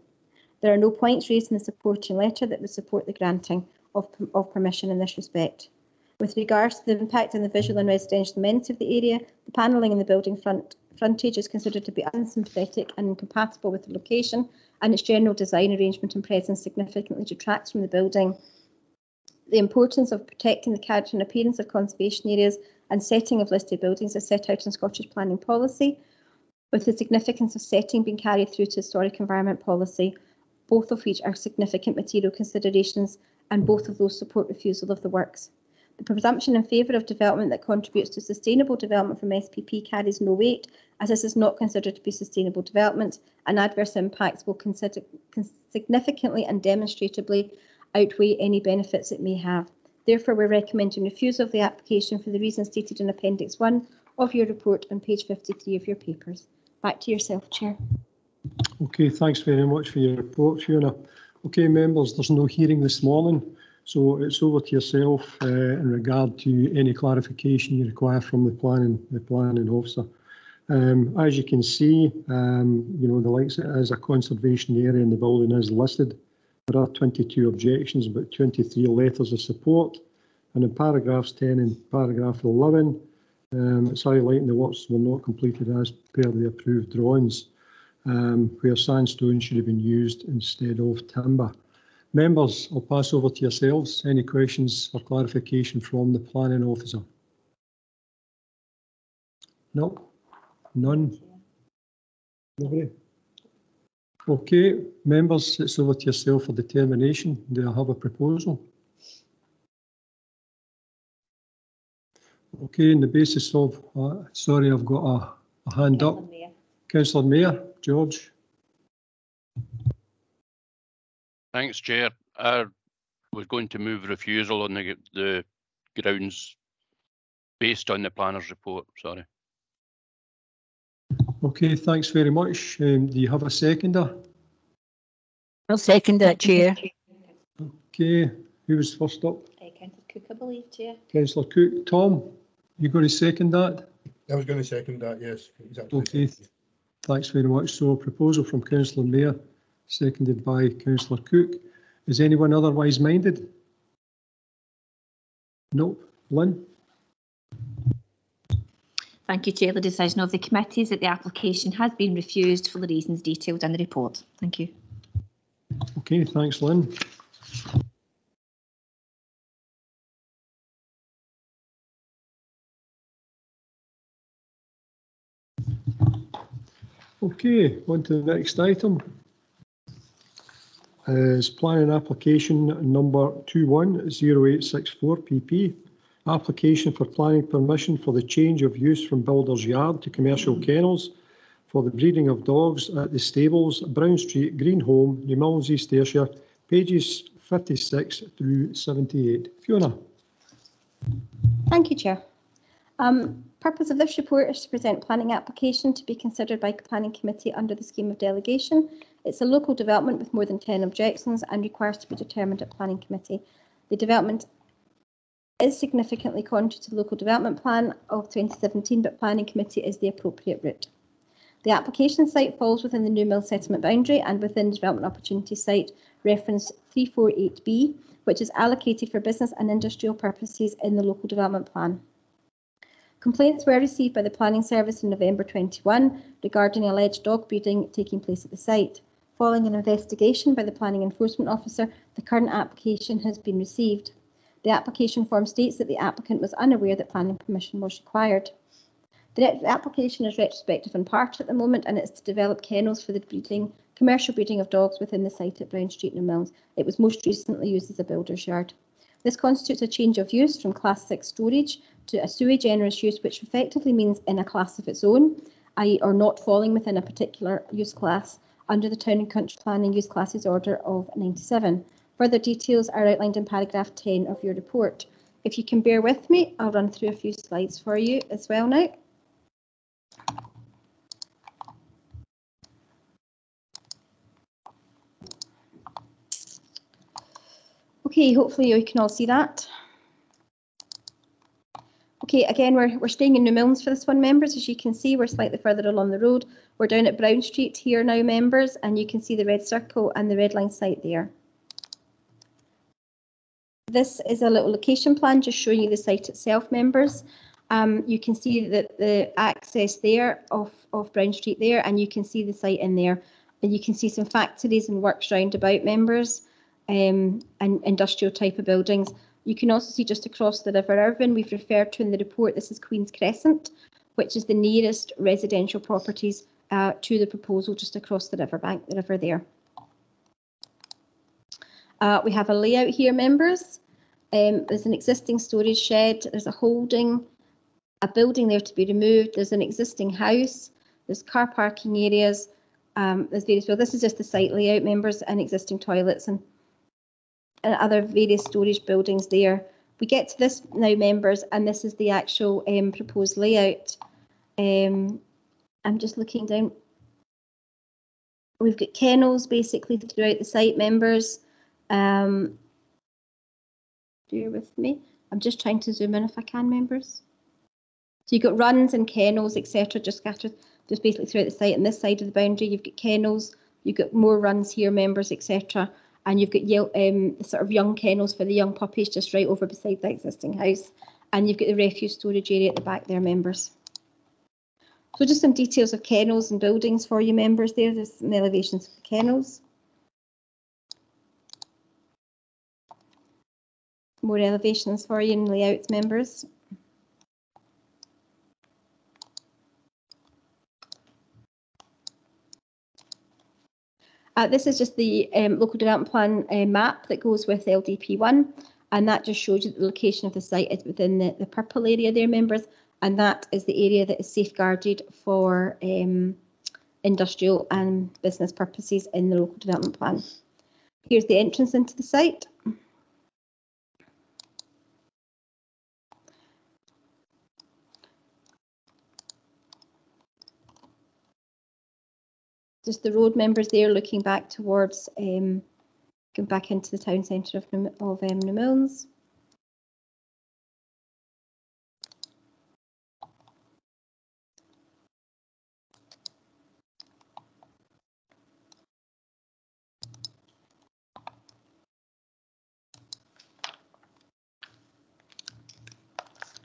There are no points raised in the supporting letter that would support the granting of, of permission in this respect. With regards to the impact on the visual and residential amenity of the area, the panelling in the building front frontage is considered to be unsympathetic and incompatible with the location, and its general design arrangement and presence significantly detracts from the building. The importance of protecting the character and appearance of conservation areas and setting of listed buildings is set out in Scottish planning policy, with the significance of setting being carried through to historic environment policy, both of which are significant material considerations and both of those support refusal of the works. The presumption in favour of development that contributes to sustainable development from SPP carries no weight, as this is not considered to be sustainable development, and adverse impacts will consider, con- significantly and demonstrably outweigh any benefits it may have. Therefore, we're recommending refusal of the application for the reasons stated in Appendix 1 of your report on page 53 of your papers. Back to yourself, Chair. Okay, thanks very much for your report, Fiona. Okay, members, there's no hearing this morning, so it's over to yourself uh, in regard to any clarification you require from the planning, the planning officer. Um, as you can see, um, you know, the likes as a conservation area and the building is listed. There are 22 objections, but 23 letters of support. And in paragraphs 10 and paragraph 11, um, it's highlighting the works were not completed as per the approved drawings um, where sandstone should have been used instead of timber. Members, I'll pass over to yourselves. Any questions or clarification from the planning officer? No? None? Nobody? Okay, members, it's over to yourself for determination. Do I have a proposal? Okay, on the basis of, uh, sorry, I've got a, a hand up. Councillor Mair, George. Thanks, Chair. I was going to move refusal on the, the grounds based on the planner's report, sorry. Okay, thanks very much. Um, do you have a seconder? I'll second that, Chair. Okay, who was first up? Councillor Cook, I believe, Chair. Councillor Cook. Tom, you going to second that? I was going to second that, yes. exactly. Okay, thanks very much. So proposal from Councillor Mair, seconded by Councillor Cook. Is anyone otherwise minded? Nope. Lynn? Thank you, Chair. The decision of the committee is that the application has been refused for the reasons detailed in the report. Thank you. Okay, thanks, Lynn. Okay, on to the next item. Is planning application number 210864 PP. Application for planning permission for the change of use from builder's yard to commercial kennels for the breeding of dogs at the stables, Brown Street, Green Home, Newmilns, East Ayrshire, pages 56 through 78. Fiona? Thank you, Chair. Um, purpose of this report is to present planning application to be considered by planning committee under the scheme of delegation. It's a local development with more than 10 objections and requires to be determined at planning committee. The development is significantly contrary to the local development plan of 2017, but planning committee is the appropriate route. The application site falls within the New Mill settlement boundary and within development opportunity site reference 348B, which is allocated for business and industrial purposes in the local development plan. Complaints were received by the Planning Service in November 21 regarding alleged dog breeding taking place at the site. Following an investigation by the Planning Enforcement Officer, the current application has been received. The application form states that the applicant was unaware that planning permission was required. The application is retrospective in part at the moment and it's to develop kennels for the breeding, commercial breeding of dogs within the site at Brown Street, Newmilns. It was most recently used as a builder's yard. This constitutes a change of use from Class 6 storage to a sui generis use, which effectively means in a class of its own, i.e. or not falling within a particular use class under the Town and Country Planning Use Classes Order of 97. Further details are outlined in paragraph 10 of your report. If you can bear with me, I'll run through a few slides for you as well now. Okay, hopefully you can all see that. Okay, again, we're, we're staying in Newmilns for this one, members. As you can see, we're slightly further along the road. We're down at Brown Street here now, members, and you can see the red circle and the red line site there. This is a little location plan just showing you the site itself, members. Um, you can see that the access there of, of Brown Street there, and you can see the site in there. And you can see some factories and works roundabout members um, and industrial type of buildings. You can also see just across the River Irvine, we've referred to in the report, this is Queen's Crescent, which is the nearest residential properties uh, to the proposal just across the riverbank, the river there. Uh, we have a layout here, members. Um, there's an existing storage shed, there's a holding, a building there to be removed, there's an existing house, there's car parking areas, um, there's various, well, this is just the site layout, members, and existing toilets and and other various storage buildings there. We get to this now, members, and this is the actual um, proposed layout. Um, I'm just looking down. We've got kennels basically throughout the site, members. Um, bear with me. I'm just trying to zoom in if I can, members. So you've got runs and kennels, etc., just scattered just basically throughout the site. On this side of the boundary, you've got kennels, you've got more runs here, members, etc and you've got um, sort of young kennels for the young puppies just right over beside the existing house. And you've got the refuse storage area at the back there, members. So just some details of kennels and buildings for you members there. There's some elevations for kennels. More elevations for you and layouts members. Uh, this is just the um, local development plan uh, map that goes with LDP1 and that just shows you the location of the site is within the, the purple area there members and that is the area that is safeguarded for um, industrial and business purposes in the local development plan. Here's the entrance into the site. Just the road members there looking back towards um, going back into the town centre of, of um, New.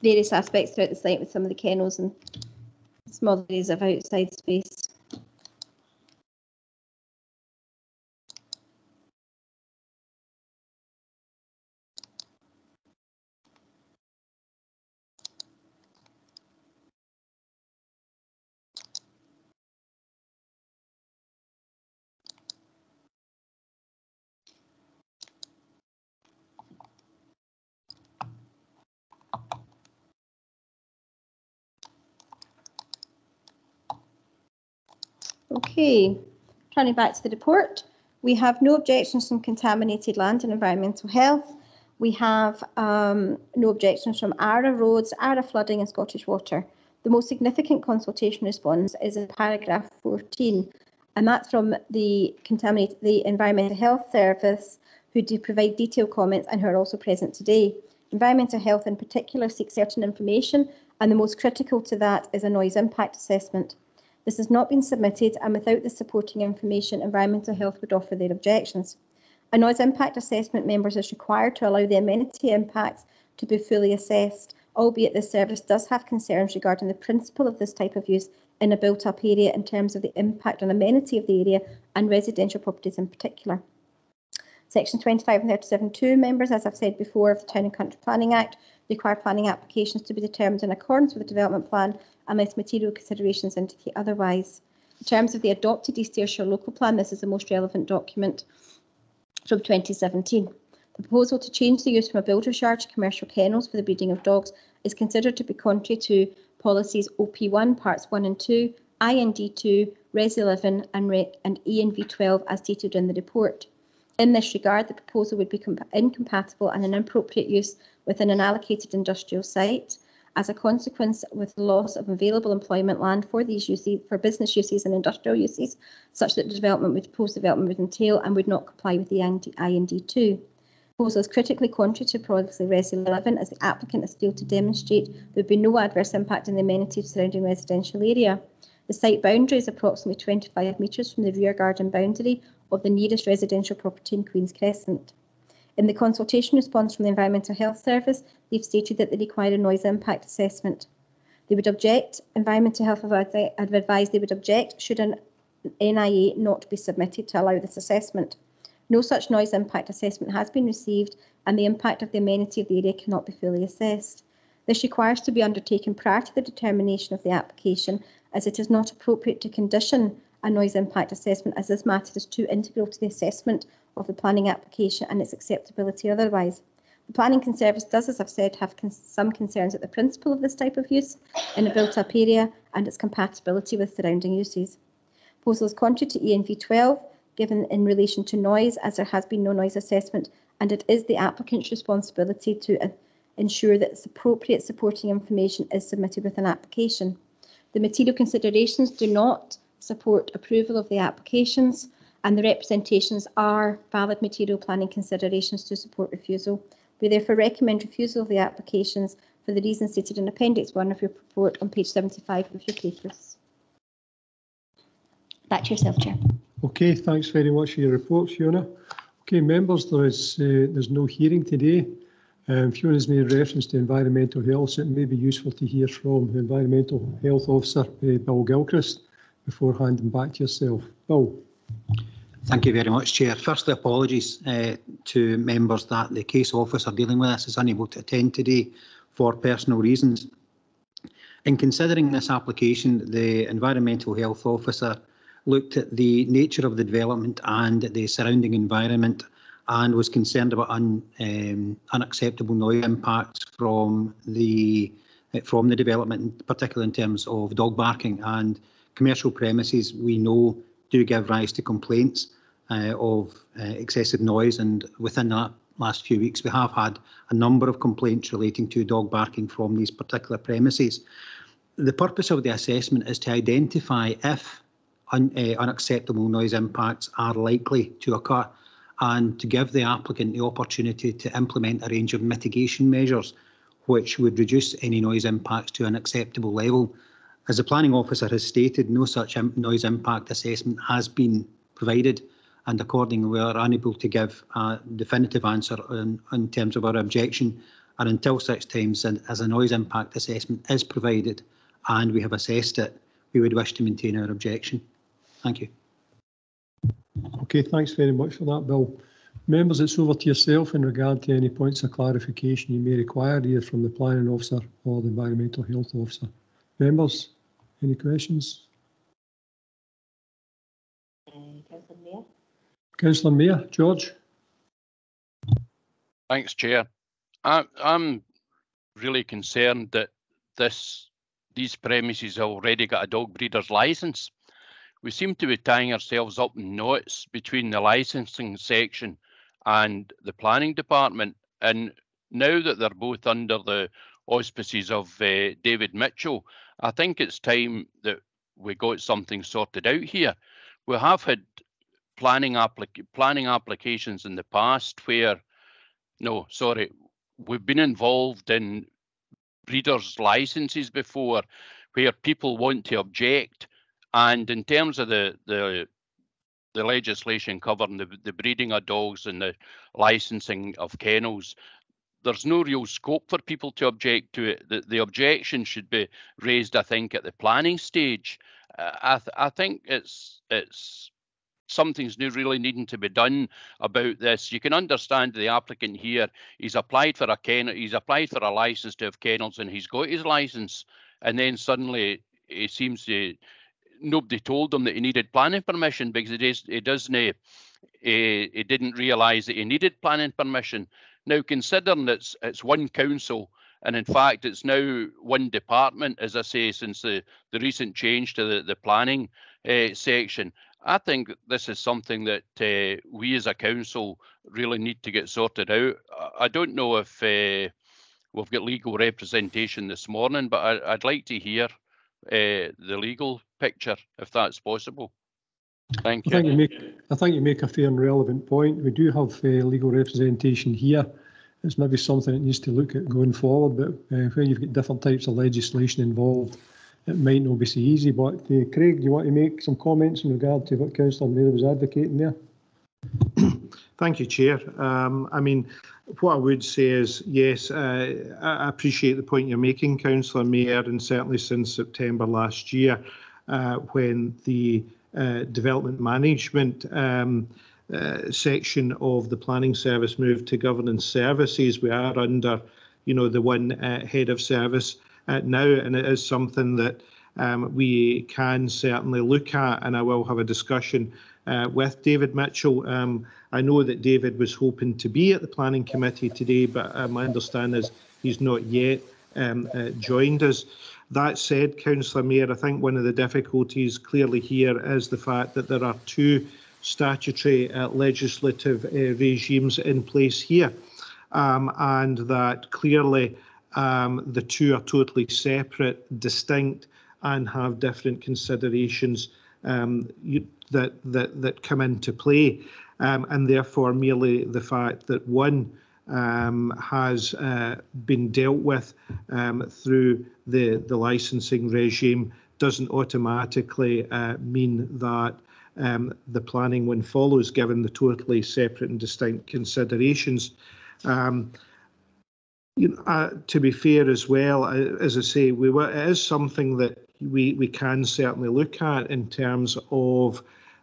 Various aspects throughout the site with some of the kennels and small areas of outside space. Okay, turning back to the report, we have no objections from contaminated land and environmental health. We have um, no objections from ARA roads, ARA flooding and Scottish water. The most significant consultation response is in paragraph 14, and that's from the contaminated the Environmental Health Service, who do provide detailed comments and who are also present today. Environmental health in particular seeks certain information, and the most critical to that is a noise impact assessment. This has not been submitted, and without the supporting information, Environmental Health would offer their objections. A noise impact assessment members is required to allow the amenity impacts to be fully assessed, albeit the service does have concerns regarding the principle of this type of use in a built-up area in terms of the impact on amenity of the area and residential properties in particular. Section 25 and 37.2 members, as I've said before, of the Town and Country Planning Act require planning applications to be determined in accordance with the development plan unless material considerations indicate otherwise. In terms of the adopted East Ayrshire local plan, this is the most relevant document from 2017. The proposal to change the use from a builder's yard to commercial kennels for the breeding of dogs is considered to be contrary to policies OP1 parts 1 and 2, IND2, Res 11 and, and ENV 12 as stated in the report. In this regard, the proposal would be incompatible and an inappropriate use within an allocated industrial site. As a consequence, with loss of available employment land for these uses, for business uses and industrial uses, such that the development with post-development would entail and would not comply with the IND2. Proposal is critically contrary to policy Res 11 as the applicant has failed to demonstrate there would be no adverse impact on the amenities surrounding residential area. The site boundary is approximately 25 metres from the rear garden boundary of the nearest residential property in Queen's Crescent. In the consultation response from the Environmental Health Service, they've stated that they require a noise impact assessment. They would object, Environmental Health have advised they would object should an NIA not be submitted to allow this assessment. No such noise impact assessment has been received and the impact of the amenity of the area cannot be fully assessed. This requires to be undertaken prior to the determination of the application as it is not appropriate to condition a noise impact assessment as this matter is too integral to the assessment of the planning application and its acceptability otherwise. The Planning Service does, as I've said, have con some concerns at the principle of this type of use in a built-up area and its compatibility with surrounding uses. Proposal is contrary to ENV 12, given in relation to noise, as there has been no noise assessment, and it is the applicant's responsibility to uh, ensure that appropriate supporting information is submitted with an application. The material considerations do not support approval of the applications and the representations are valid material planning considerations to support refusal. We therefore recommend refusal of the applications for the reasons stated in Appendix 1 of your report on page 75 of your papers. Back to yourself, Chair. Okay, thanks very much for your report, Fiona. Okay, members, there is uh, there's no hearing today. Um, Fiona's made reference to environmental health, so it may be useful to hear from Environmental Health Officer, uh, Bill Gilchrist, before handing back to yourself. Bill. Thank you very much, Chair. Firstly, apologies uh, to members that the case officer dealing with this is unable to attend today for personal reasons. In considering this application, the Environmental Health Officer looked at the nature of the development and the surrounding environment and was concerned about un, um, unacceptable noise impacts from the from the development, particularly in terms of dog barking and commercial premises. We know do give rise to complaints uh, of uh, excessive noise and within that last few weeks we have had a number of complaints relating to dog barking from these particular premises. The purpose of the assessment is to identify if un, uh, unacceptable noise impacts are likely to occur and to give the applicant the opportunity to implement a range of mitigation measures which would reduce any noise impacts to an acceptable level. As the planning officer has stated, no such noise impact assessment has been provided and accordingly we are unable to give a definitive answer in, in terms of our objection and until such times as a noise impact assessment is provided and we have assessed it, we would wish to maintain our objection. Thank you. Okay, thanks very much for that, Bill. Members, it's over to yourself in regard to any points of clarification you may require either from the planning officer or the environmental health officer. Members, any questions? Councillor Mair, George? Thanks, Chair. I, I'm really concerned that this these premises have already got a dog breeder's license. We seem to be tying ourselves up in knots between the licensing section and the planning department. And now that they're both under the auspices of uh, David Mitchell, I think it's time that we got something sorted out here. We have had planning applic planning applications in the past where, no, sorry, we've been involved in breeders' licenses before where people want to object. And in terms of the the the legislation covering the, the breeding of dogs and the licensing of kennels, there's no real scope for people to object to it. The, the objection should be raised, I think, at the planning stage. Uh, I, th I think it's it's something's new really needing to be done about this. You can understand the applicant here. He's applied for a kennel. He's applied for a license to have kennels, and he's got his license. And then suddenly, it seems to nobody told him that he needed planning permission because it is it doesn't. He, he didn't realise that he needed planning permission. Now, considering it's it's one council. And in fact, it's now one department, as I say, since the, the recent change to the, the planning uh, section. I think this is something that uh, we as a council really need to get sorted out. I don't know if uh, we've got legal representation this morning, but I, would like to hear the legal picture if that's possible. Thank you. I think you make I think you make a fair and relevant point. We do have uh, legal representation here. It's maybe something that needs to look at going forward, but uh, when you've got different types of legislation involved, it might not be so easy. But uh, Craig, do you want to make some comments in regard to what Councillor Mair was advocating there? Thank you, Chair. Um, I mean, what I would say is, yes, uh, I appreciate the point you're making, Councillor Mair, and certainly since September last year, uh, when the uh, development management um, uh, section of the planning service moved to governance services, we are under, you know, the one uh, head of service uh, now, and it is something that um, we can certainly look at, and I will have a discussion uh, with David Mitchell. Um, I know that David was hoping to be at the planning committee today, but uh, my understanding is he's not yet um, uh, joined us. That said, Councillor Mair, I think one of the difficulties clearly here is the fact that there are two statutory uh, legislative uh, regimes in place here, um, and that clearly um, the two are totally separate, distinct, and have different considerations um, you, that, that, that come into play. Um, and therefore, merely the fact that one um, has uh, been dealt with um, through the, the licensing regime doesn't automatically uh, mean that um, the planning one follows, given the totally separate and distinct considerations. Um, you know, uh, to be fair as well, uh, as I say, we were, it is something that we, we can certainly look at in terms of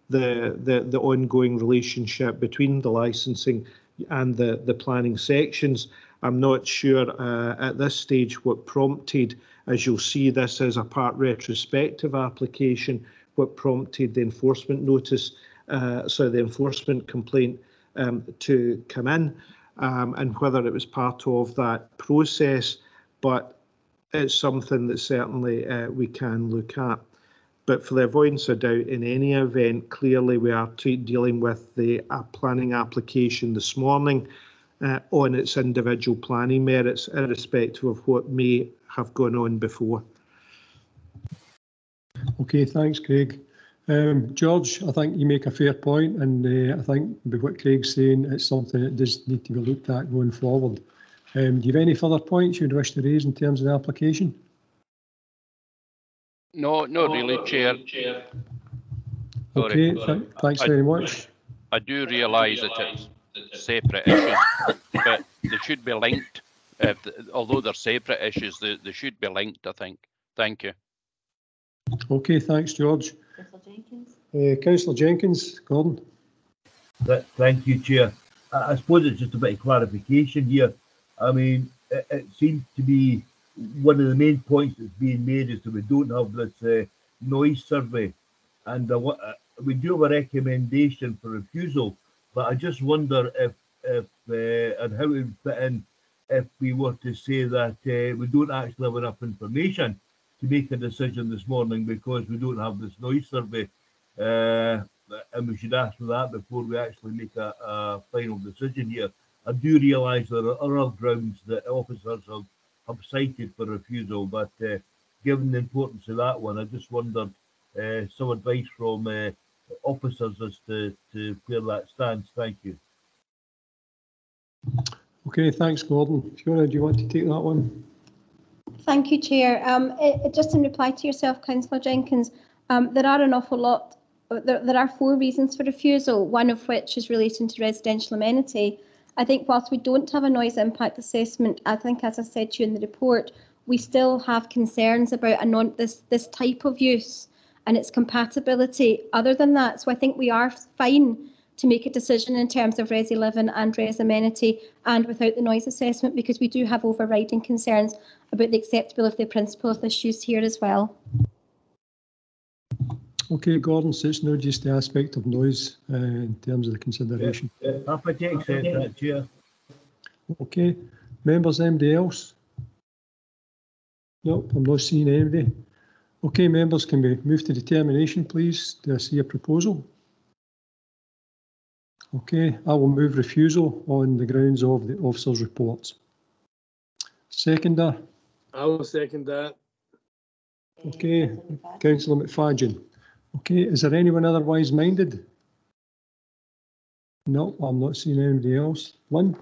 the, the, the ongoing relationship between the licensing and the, the planning sections. I'm not sure uh, at this stage what prompted, as you'll see this as a part retrospective application, what prompted the enforcement notice, uh, so the enforcement complaint um, to come in um, and whether it was part of that process, but it's something that certainly uh, we can look at. But for the avoidance of doubt, in any event, clearly we are dealing with the uh, planning application this morning uh, on its individual planning merits, irrespective of what may have gone on before. Okay, thanks, Craig. Um, George, I think you make a fair point, and uh, I think what Craig's saying, it's something that does need to be looked at going forward. Um, do you have any further points you'd wish to raise in terms of the application? No, not really, Chair. Okay, th thanks I, very much. I do realise that it's separate issues, but they should be linked. If, although they're separate issues, they, they should be linked, I think. Thank you. Okay, thanks, George. Councillor Jenkins. Uh, Councillor Jenkins, Gordon. Th- Thank you, Chair. I I suppose it's just a bit of clarification here. I mean, it, it seems to be one of the main points that's being made is that we don't have this uh, noise survey. And uh, we do have a recommendation for refusal, but I just wonder if, if, uh, and how it would fit in if we were to say that uh, we don't actually have enough information to make a decision this morning because we don't have this noise survey. Uh, and we should ask for that before we actually make a, a final decision here. I do realise there are other grounds that officers have cited for refusal, but uh, given the importance of that one, I just wondered uh, some advice from uh, officers as to, to where that stands. Thank you. Okay, thanks, Gordon. Fiona, do you want to take that one? Thank you, Chair. Um, it, it- just in reply to yourself, Councillor Jenkins, um, there are an awful lot, uh, there, there are four reasons for refusal, one of which is relating to residential amenity. I think whilst we don't have a noise impact assessment, I think, as I said to you in the report, we still have concerns about a non, this, this type of use and its compatibility other than that. So I think we are fine to make a decision in terms of Res 11 and Res Amenity and without the noise assessment because we do have overriding concerns about the acceptability of the principle of this use here as well. Okay, Gordon, so it's not just the aspect of noise uh, in terms of the consideration. Happy to accept that, Chair. Okay, members, anybody else? Nope, I'm not seeing anybody. Okay, members, can we move to determination, please? Do I see a proposal? Okay, I will move refusal on the grounds of the officer's reports. Seconder, I will second that. okay, councillor McFadden. Okay, is there anyone otherwise minded? No, I'm not seeing anybody else. Lynn?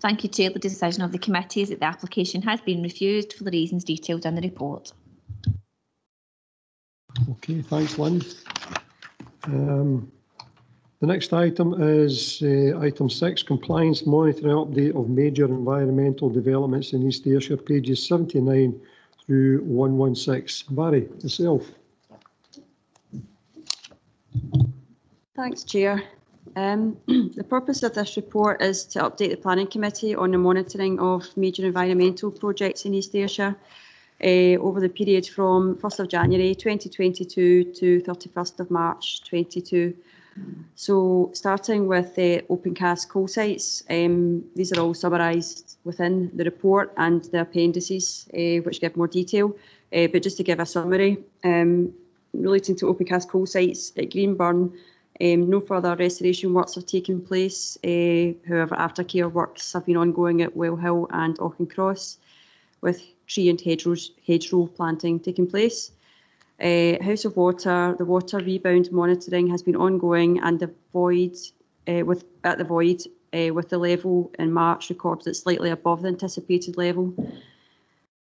Thank you, Chair. The decision of the committee is that the application has been refused for the reasons detailed in the report. Okay, thanks, Lynn. Um, The next item is uh, item six, compliance monitoring update of major environmental developments in East Ayrshire, pages 79 through 116. Barry, yourself. Thanks, Chair. Um, the purpose of this report is to update the Planning Committee on the monitoring of major environmental projects in East Ayrshire uh, over the period from 1st of January 2022 to 31st of March 22. So starting with the open cast coal sites, um, these are all summarised within the report and the appendices uh, which give more detail. Uh, but just to give a summary, um, relating to open cast coal sites at Greenburn, um, no further restoration works have taken place. Uh, however, aftercare works have been ongoing at Well Hill and Auchincross, with tree and hedgerows, hedgerow planting taking place. Uh, House of Water, the water rebound monitoring has been ongoing, and the void uh, with at the void uh, with the level in March recorded at slightly above the anticipated level.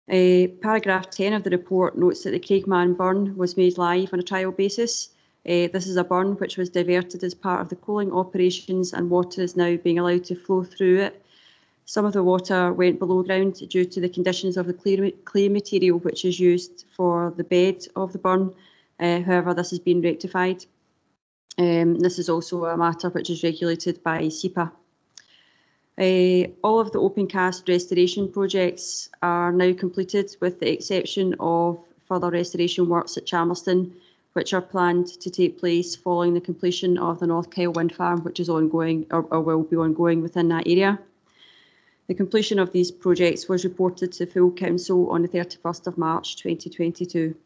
Paragraph 10 of the report notes that the Craigman burn was made live on a trial basis. This is a burn which was diverted as part of the cooling operations and water is now being allowed to flow through it. Some of the water went below ground due to the conditions of the clay, material which is used for the bed of the burn. Uh, however, this has been rectified. Um, this is also a matter which is regulated by SEPA. Uh, all of the open cast restoration projects are now completed with the exception of further restoration works at Chalmerston, which are planned to take place following the completion of the North Kyle Wind Farm, which is ongoing or, or will be ongoing within that area. The completion of these projects was reported to full council on the 31st of March 2022.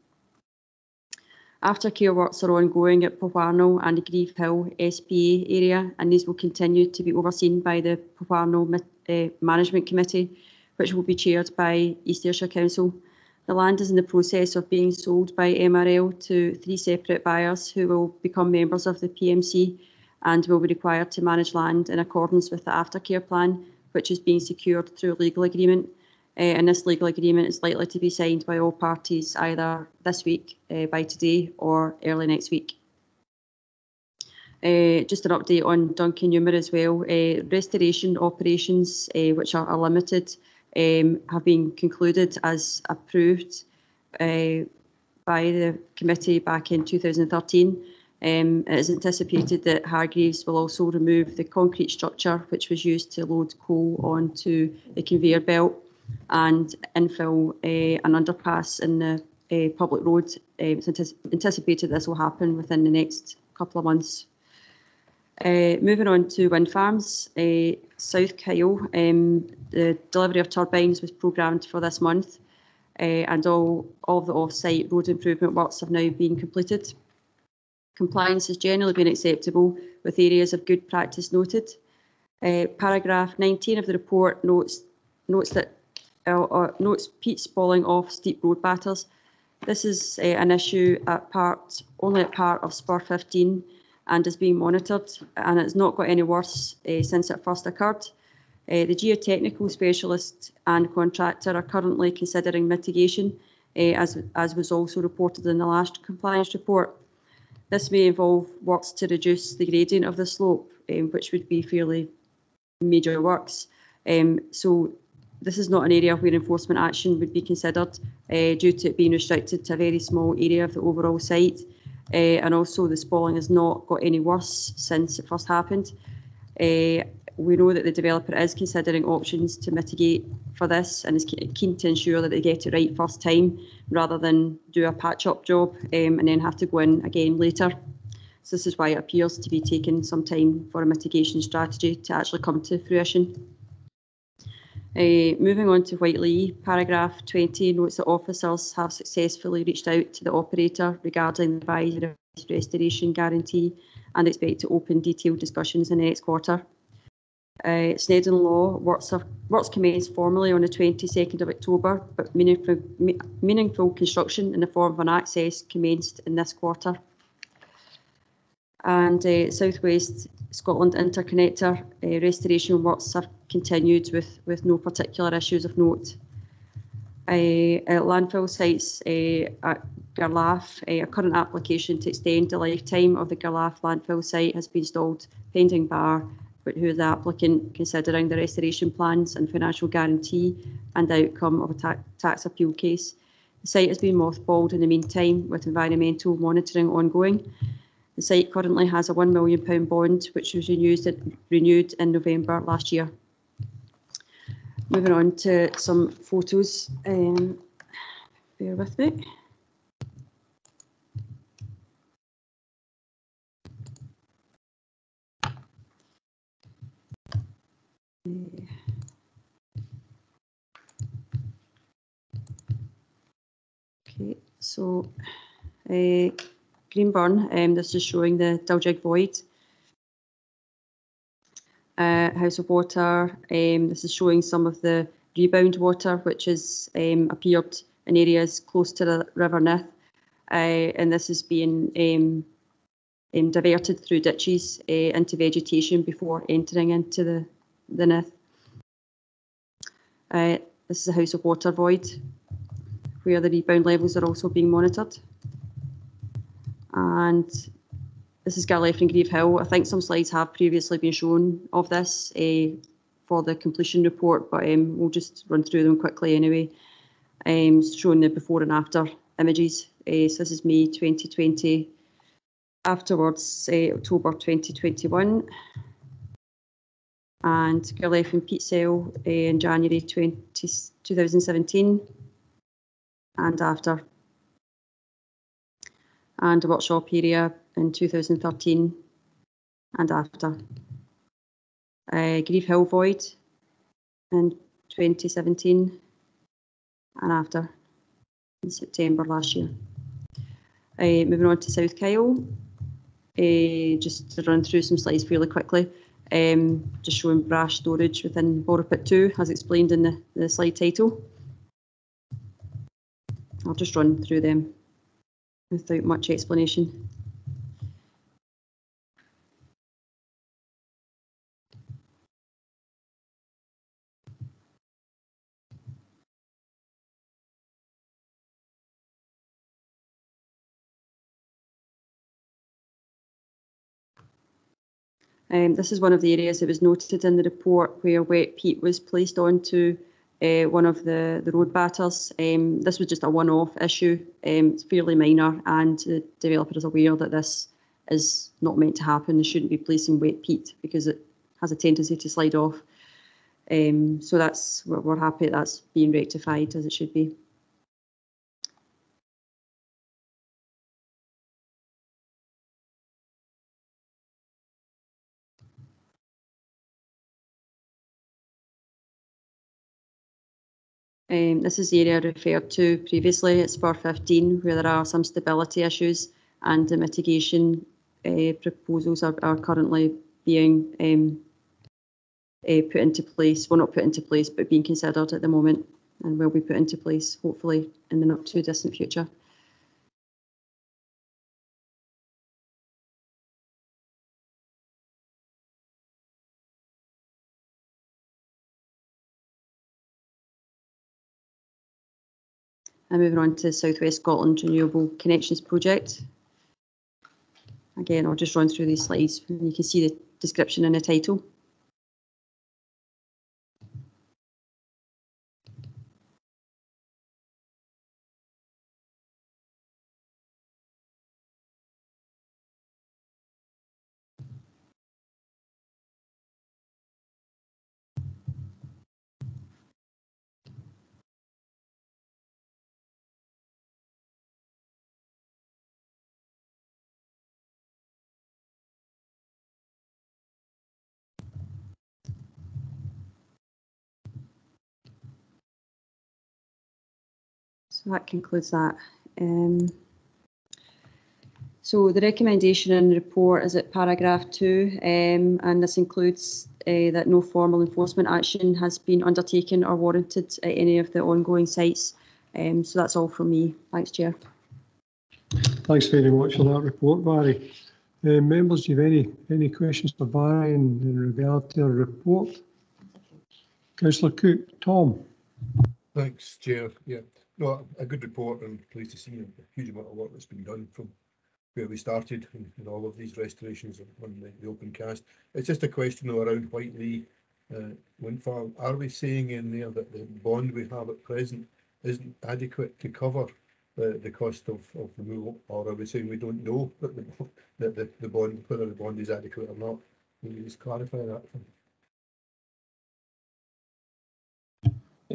Aftercare works are ongoing at Powharnal and the Grieve Hill SPA area, and these will continue to be overseen by the Powharnal uh, Management Committee, which will be chaired by East Ayrshire Council. The land is in the process of being sold by MRL to three separate buyers who will become members of the PMC and will be required to manage land in accordance with the aftercare plan, which is being secured through a legal agreement. Uh, and this legal agreement is likely to be signed by all parties either this week, uh, by today, or early next week. Uh, just an update on Duncanziemere as well. Uh, restoration operations, uh, which are, are limited, um, have been concluded as approved uh, by the committee back in 2013. Um, it is anticipated that Hargreaves will also remove the concrete structure which was used to load coal onto the conveyor belt and infill uh, an underpass in the uh, public road. Uh, it's antici- anticipated this will happen within the next couple of months. Uh, moving on to wind farms, uh, South Kyle, um, the delivery of turbines was programmed for this month uh, and all, all of the off-site road improvement works have now been completed. Compliance has generally been acceptable with areas of good practice noted. Uh, paragraph 19 of the report notes notes that uh, uh, notes peat spalling off steep road batters. This is uh, an issue at part only at part of Spur 15 and is being monitored and it's not got any worse uh, since it first occurred. Uh, the geotechnical specialist and contractor are currently considering mitigation, uh, as, as was also reported in the last compliance report. This may involve works to reduce the gradient of the slope, um, which would be fairly major works. Um, so this is not an area where enforcement action would be considered uh, due to it being restricted to a very small area of the overall site. Uh, and also the spalling has not got any worse since it first happened. Uh, we know that the developer is considering options to mitigate for this and is keen to ensure that they get it right first time rather than do a patch up job um, and then have to go in again later. So this is why it appears to be taking some time for a mitigation strategy to actually come to fruition. Uh, moving on to Whitelee, paragraph 20 notes that officers have successfully reached out to the operator regarding the advisory restoration guarantee and expect to open detailed discussions in the next quarter. Uh, Sneddon Law works, have, works commenced formally on the 22nd of October, but meaningful, me, meaningful construction in the form of an access commenced in this quarter. And uh, Southwest Scotland Interconnector uh, restoration works have continued with, with no particular issues of note. Uh, landfill sites uh, at Garlaff, uh, a current application to extend the lifetime of the Garlaff landfill site has been stalled pending bar but who the applicant considering the restoration plans and financial guarantee and outcome of a ta tax appeal case. The site has been mothballed in the meantime with environmental monitoring ongoing. The site currently has a £1 million bond which was renewed, renewed in November last year. Moving on to some photos. Um, bear with me. Okay, so uh, Greenburn, um, this is showing the Dalgig Void. Uh, House of Water, um, this is showing some of the rebound water which has um, appeared in areas close to the River Nith. Uh, and this is being um, um, diverted through ditches uh, into vegetation before entering into the, Nith. Uh, this is a House of Water void where the rebound levels are also being monitored. And this is Garlaff and Grieve Hill. I think some slides have previously been shown of this uh, for the completion report, but um, we'll just run through them quickly anyway, um, showing the before and after images. Uh, so this is May 2020, afterwards uh, October 2021 and Garlaff and Peat Cell uh, in January 20, 2017 and after. And a workshop area in 2013 and after. Uh, Grieve Hill Void in 2017 and after in September last year. Uh, moving on to South Kyle, uh, just to run through some slides fairly quickly. Um, just showing brash storage within Borrow Pit 2 as explained in the, the slide title. I'll just run through them without much explanation. Um, this is one of the areas that was noted in the report where wet peat was placed onto uh, one of the, the road batters. Um, this was just a one-off issue. Um, it's fairly minor and the developer is aware that this is not meant to happen. They shouldn't be placing wet peat because it has a tendency to slide off. Um, so that's we're, we're happy that's being rectified as it should be. Um, this is the area referred to previously. It's for 15 where there are some stability issues and the mitigation uh, proposals are, are currently being um, uh, put into place. Well, not put into place, but being considered at the moment and will be put into place hopefully in the not too distant future. And moving on to Southwest Scotland Renewable Connections Project. Again, I'll just run through these slides and you can see the description in the title. So that concludes that. Um, so the recommendation in the report is at paragraph two, um, and this includes uh, that no formal enforcement action has been undertaken or warranted at any of the ongoing sites. Um, so that's all from me. Thanks, Chair. Thanks very much for that report, Barry. Uh, members, do you have any, any questions for Barry in, in regard to our report? Councillor Cook, Tom. Thanks, Chair. Yeah, no, a good report and pleased to see a huge amount of work that's been done from where we started in, in all of these restorations on the, the open cast. It's just a question though around Whitelee, uh, wind farm. Are we saying in there that the bond we have at present isn't adequate to cover the, the cost of, of removal? Or are we saying we don't know that the, that the, the bond, whether the bond is adequate or not? Can you just clarify that? for me?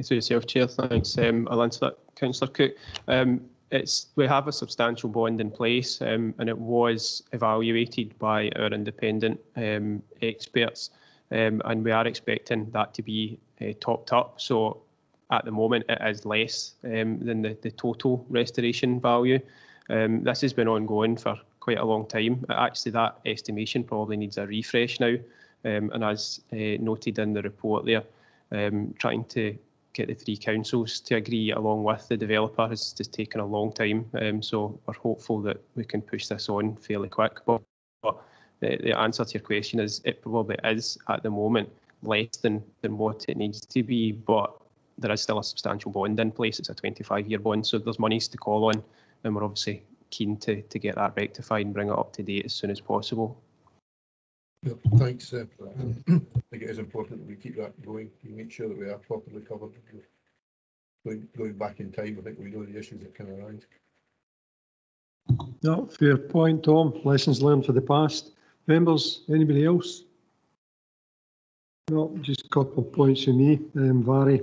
Through yourself, Chair. Thanks. Um, I'll answer that, Councillor Cook. Um, it's we have a substantial bond in place, um, and it was evaluated by our independent um, experts, um, and we are expecting that to be uh, topped up. So at the moment, it is less um, than the, the total restoration value. Um, this has been ongoing for quite a long time. Actually, that estimation probably needs a refresh now, um, and as uh, noted in the report there, trying to get the three councils to agree along with the developer has just taken a long time. Um, so we're hopeful that we can push this on fairly quick. But, but the, the answer to your question is it probably is at the moment less than, than what it needs to be, but there is still a substantial bond in place. It's a 25 year bond, so there's monies to call on, and we're obviously keen to, to get that rectified and bring it up to date as soon as possible. Yeah, thanks. uh, I think it is important that we keep that going, we make sure that we are properly covered. Going, going back in time, I think we know the issues that can arise. No, fair point, Tom. Lessons learned for the past. Members, anybody else? No, just a couple of points from me, um, Barry.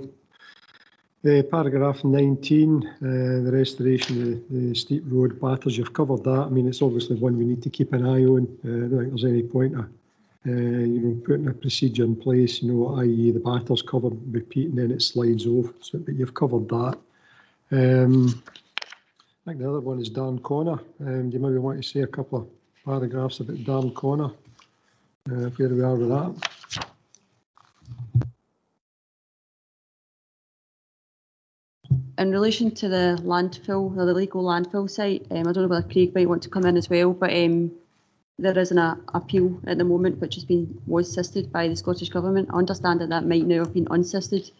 Uh, paragraph 19, uh, the restoration of the, the steep road batters, you've covered that. I mean, it's obviously one we need to keep an eye on. Uh, I don't think there's any point of, uh, you know, putting a procedure in place, you know, i.e. the batter's covered with peat and then it slides off. So, but you've covered that. Um, I think the other one is Darn Corner. Um, you maybe want to say a couple of paragraphs about Darn Corner? Uh, where we are with that? In relation to the landfill, the legal landfill site, um, I don't know whether Craig might want to come in as well, but um, there is an uh, appeal at the moment which has been was sisted by the Scottish Government. I understand that that might now have been unsisted,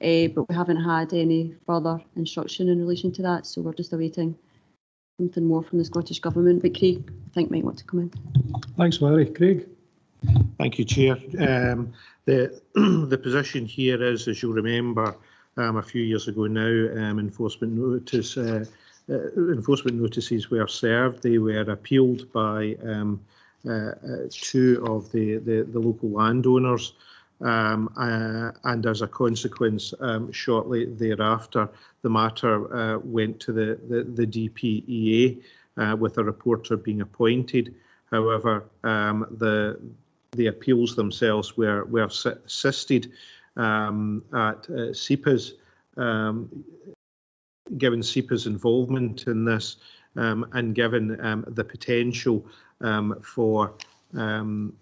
uh, but we haven't had any further instruction in relation to that, so we're just awaiting something more from the Scottish Government. But Craig, I think, might want to come in. Thanks, Larry. Craig? Thank you, Chair. Um, the, the position here is, as you'll remember, um, a few years ago now, um, enforcement notice uh, enforcement notices were served. They were appealed by um, uh, uh, two of the, the, the local landowners. Um, uh, and as a consequence, um, shortly thereafter, the matter uh, went to the, the, the DPEA uh, with a reporter being appointed. However, um, the the appeals themselves were were sisted um, at uh, SEPA's, um, given SEPA's involvement in this um, and given um, the potential um, for um,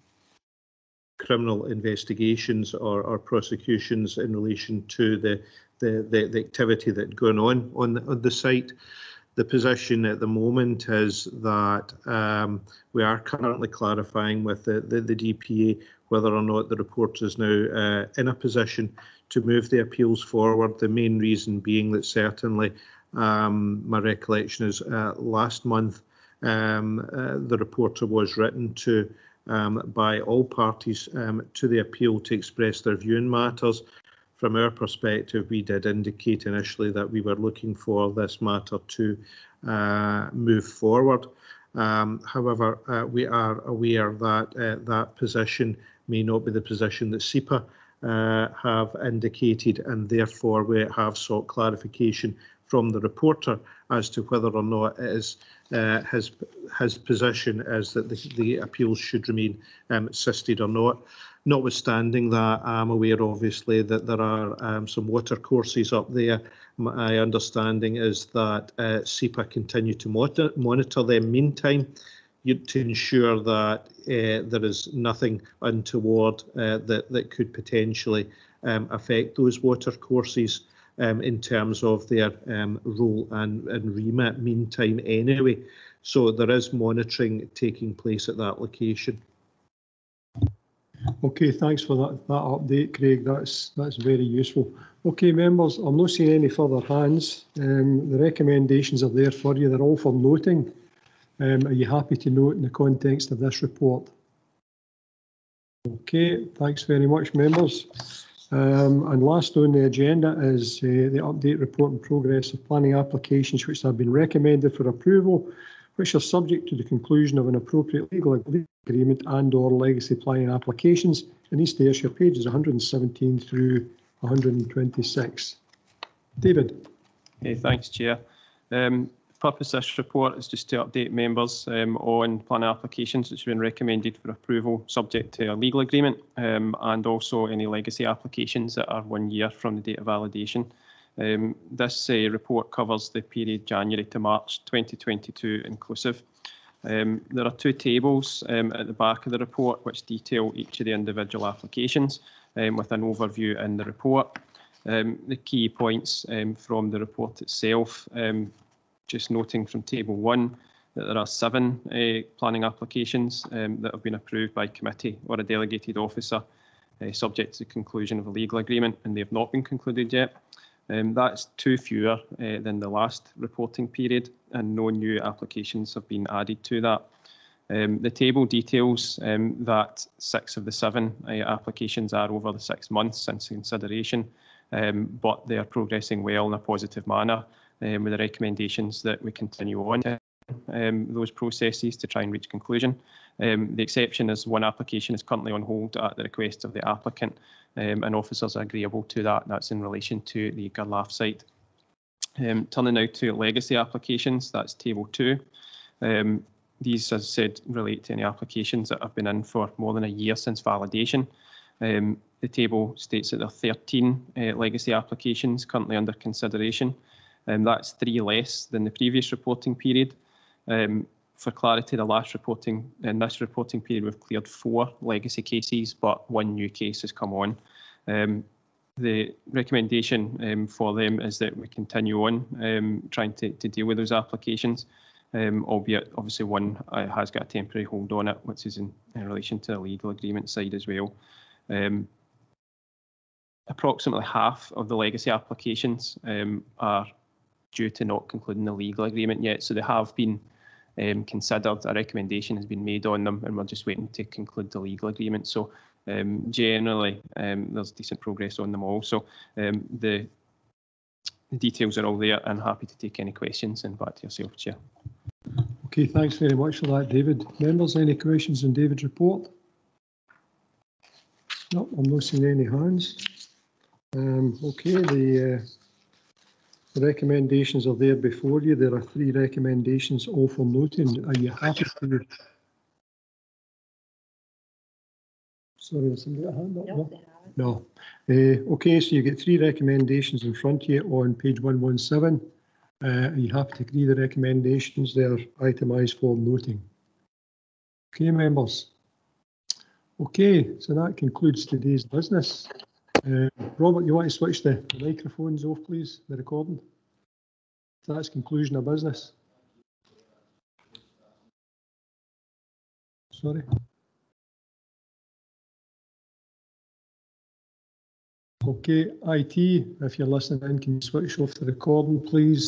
criminal investigations or, or prosecutions in relation to the, the, the, the activity that going on on the, on the site. The position at the moment is that um, we are currently clarifying with the, the, the DPEA whether or not the report is now uh, in a position to move the appeals forward. The main reason being that certainly um, my recollection is uh, last month um, uh, the reporter was written to um, by all parties um, to the appeal to express their view in matters. From our perspective, we did indicate initially that we were looking for this matter to uh, move forward. Um, however, uh, we are aware that uh, that position may not be the position that SEPA uh, have indicated, and therefore we have sought clarification from the reporter as to whether or not it is uh, his his position is that the, the appeals should remain um, sisted or not. Notwithstanding that, I'm aware obviously that there are um, some water courses up there. My understanding is that uh, SEPA continue to monitor, monitor them meantime to ensure that uh, there is nothing untoward uh, that, that could potentially um, affect those water courses um, in terms of their um, role and, and remit meantime anyway. So there is monitoring taking place at that location. Okay, thanks for that, that update, Craig. That's that's very useful. Okay, members, I'm not seeing any further hands. Um, the recommendations are there for you. They're all for noting. Um, are you happy to note in the context of this report? Okay, thanks very much, members. Um, and last on the agenda is uh, the update report and progress of planning applications which have been recommended for approval, which are subject to the conclusion of an appropriate legal agreement and or legacy planning applications in East Ayrshire, pages 117 through 126. David. Okay, thanks, Chair. Um, purpose of this report is just to update members um, on planning applications which have been recommended for approval subject to a legal agreement um, and also any legacy applications that are one year from the date of validation. Um, this uh, report covers the period January to March 2022 inclusive. Um, there are two tables um, at the back of the report which detail each of the individual applications um, with an overview in the report. Um, the key points um, from the report itself um, just noting from table one that there are seven uh, planning applications um, that have been approved by committee or a delegated officer uh, subject to the conclusion of a legal agreement and they have not been concluded yet. Um, that's two fewer uh, than the last reporting period and no new applications have been added to that. Um, the table details um, that six of the seven uh, applications are over the six months since consideration, um, but they are progressing well in a positive manner um, with the recommendations that we continue on um, those processes to try and reach conclusion. Um, the exception is one application is currently on hold at the request of the applicant um, and officers are agreeable to that. That's in relation to the Garlaff site. Um, turning now to legacy applications, that's table two. Um, these, as I said, relate to any applications that have been in for more than a year since validation. Um, the table states that there are 13 uh, legacy applications currently under consideration. Um, that's three less than the previous reporting period. Um, for clarity, the last reporting in this reporting period, we've cleared four legacy cases, but one new case has come on. Um, the recommendation um, for them is that we continue on um, trying to, to deal with those applications, um, albeit obviously one uh, has got a temporary hold on it, which is in, in relation to the legal agreement side as well. Approximately half of the legacy applications um, are due to not concluding the legal agreement yet. So they have been um, considered. A recommendation has been made on them, and we're just waiting to conclude the legal agreement. So um, generally, um, there's decent progress on them all. So um, the details are all there and happy to take any questions and back to yourself, Chair. Okay, thanks very much for that, David. Members, any questions on David's report? No, I'm not seeing any hands. Um, okay, the, uh, recommendations are there before you. There are three recommendations, all for noting. Are you happy to? Sorry, has somebody got a hand up? No. No. Uh, okay, so you get three recommendations in front of you on page 117. Uh, are you happy to agree the recommendations? They're itemised for noting. Okay, members. Okay, so that concludes today's business. Uh, Robert, you want to switch the microphones off, please, the recording? That's conclusion of business. Sorry. Okay, IT, if you're listening in, can you switch off the recording, please?